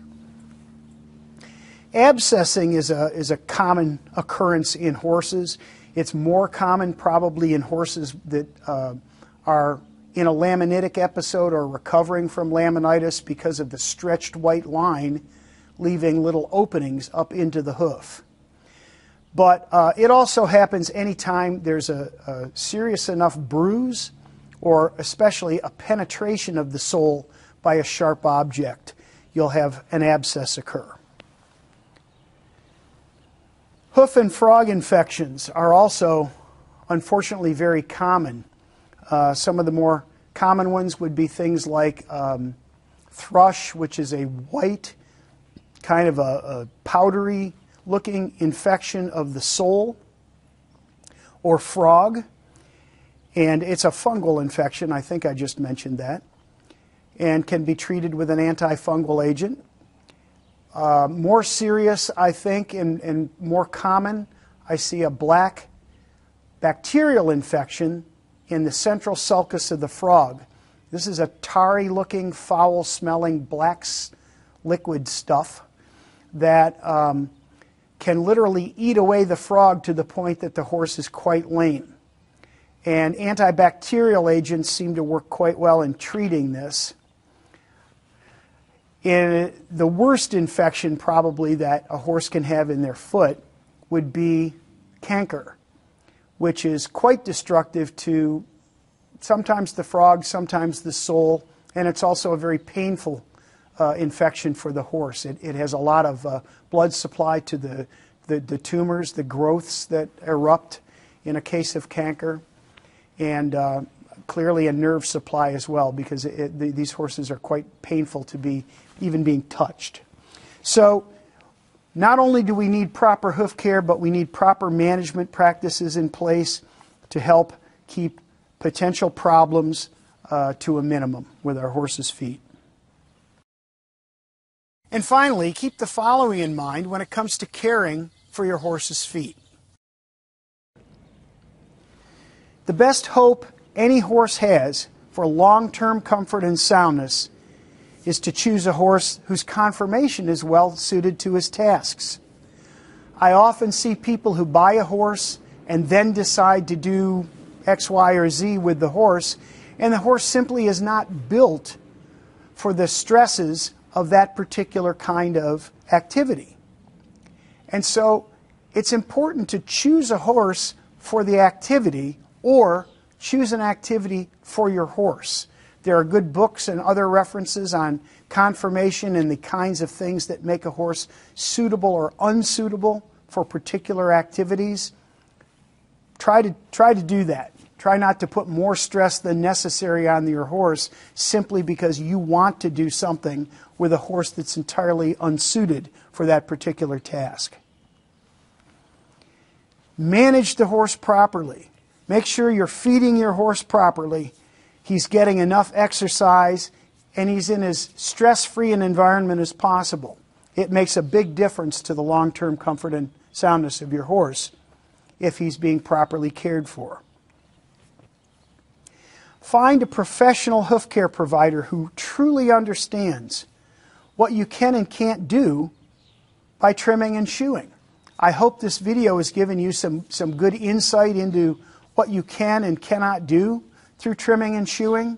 Abscessing is a, is a common occurrence in horses. It's more common probably in horses that uh, are in a laminitic episode or recovering from laminitis because of the stretched white line leaving little openings up into the hoof. But uh, it also happens anytime there's a, a, serious enough bruise or especially a penetration of the sole by a sharp object. You'll have an abscess occur. Hoof and frog infections are also, unfortunately, very common. Uh, some of the more common ones would be things like um, thrush, which is a white, kind of a, a powdery looking infection of the sole, or frog, and it's a fungal infection. I think I just mentioned that, and can be treated with an antifungal agent. Uh, more serious, I think, and, and more common, I see a black bacterial infection in the central sulcus of the frog. This is a tarry looking, foul smelling, black liquid stuff that um, can literally eat away the frog to the point that the horse is quite lame. And antibacterial agents seem to work quite well in treating this. And the worst infection probably that a horse can have in their foot would be canker, which is quite destructive to sometimes the frog, sometimes the sole, and it's also a very painful uh, infection for the horse. It, it has a lot of uh, blood supply to the, the, the, tumors, the growths that erupt in a case of canker, and uh, clearly a nerve supply as well because it, the, these horses are quite painful to be even being touched. So not only do we need proper hoof care, but we need proper management practices in place to help keep potential problems uh, to a minimum with our horses' feet. And finally, keep the following in mind when it comes to caring for your horse's feet. The best hope any horse has for long term comfort and soundness is to choose a horse whose conformation is well suited to his tasks. I often see people who buy a horse and then decide to do X, Y, or Z with the horse, and the horse simply is not built for the stresses of that particular kind of activity. And so it's important to choose a horse for the activity or choose an activity for your horse. There are good books and other references on conformation and the kinds of things that make a horse suitable or unsuitable for particular activities. Try to, try to do that. Try not to put more stress than necessary on your horse simply because you want to do something with a horse that's entirely unsuited for that particular task. Manage the horse properly. Make sure you're feeding your horse properly. He's getting enough exercise and he's in as stress free an environment as possible. It makes a big difference to the long term comfort and soundness of your horse if he's being properly cared for. Find a professional hoof care provider who truly understands what you can and can't do by trimming and shoeing. I hope this video has given you some, some good insight into what you can and cannot do through trimming and shoeing.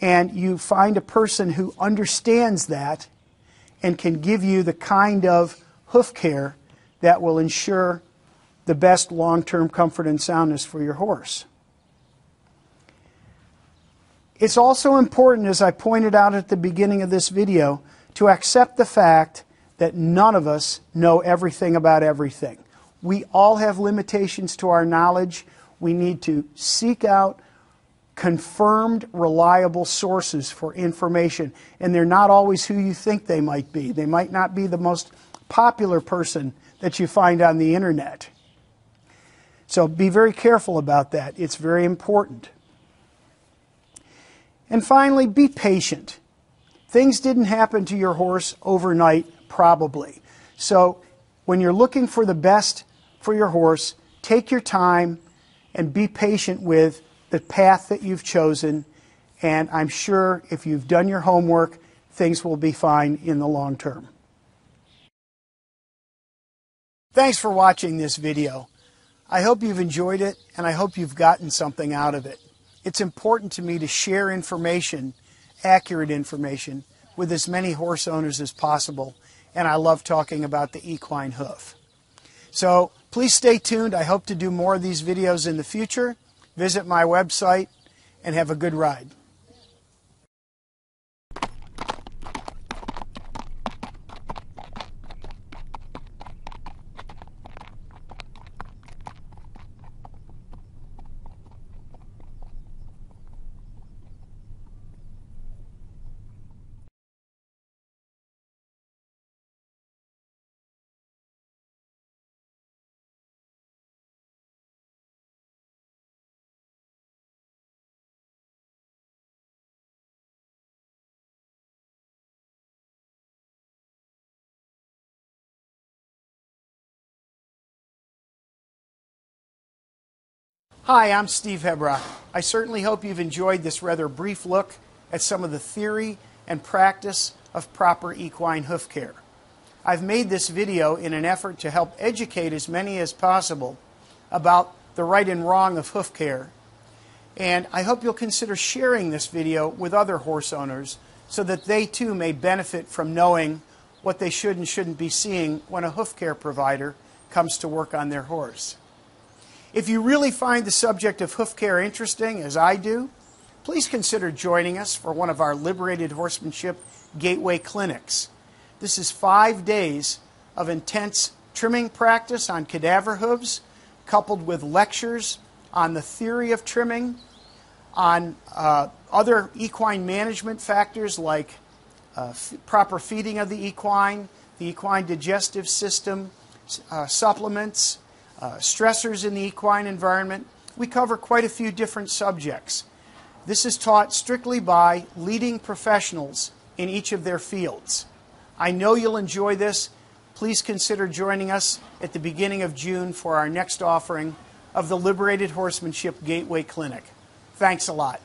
And you find a person who understands that and can give you the kind of hoof care that will ensure the best long term comfort and soundness for your horse. It's also important, as I pointed out at the beginning of this video, to accept the fact that none of us know everything about everything. We all have limitations to our knowledge. We need to seek out confirmed, reliable sources for information. And they're not always who you think they might be. They might not be the most popular person that you find on the internet. So be very careful about that. It's very important. And finally, be patient. Things didn't happen to your horse overnight, probably. So when you're looking for the best for your horse, take your time and be patient with the path that you've chosen. And I'm sure if you've done your homework, things will be fine in the long term. Thanks for watching this video. I hope you've enjoyed it and I hope you've gotten something out of it. It's important to me to share information, accurate information, with as many horse owners as possible, and I love talking about the equine hoof. So please stay tuned. I hope to do more of these videos in the future. Visit my website and have a good ride. Hi, I'm Steve Hebrock. I certainly hope you've enjoyed this rather brief look at some of the theory and practice of proper equine hoof care. I've made this video in an effort to help educate as many as possible about the right and wrong of hoof care. And I hope you'll consider sharing this video with other horse owners so that they too may benefit from knowing what they should and shouldn't be seeing when a hoof care provider comes to work on their horse. If you really find the subject of hoof care interesting, as I do, please consider joining us for one of our Liberated Horsemanship Gateway Clinics. This is five days of intense trimming practice on cadaver hooves, coupled with lectures on the theory of trimming, on uh, other equine management factors like uh, proper feeding of the equine, the equine digestive system, uh, supplements, uh, stressors in the equine environment. We cover quite a few different subjects. This is taught strictly by leading professionals in each of their fields. I know you'll enjoy this. Please consider joining us at the beginning of June for our next offering of the Liberated Horsemanship Gateway Clinic. Thanks a lot.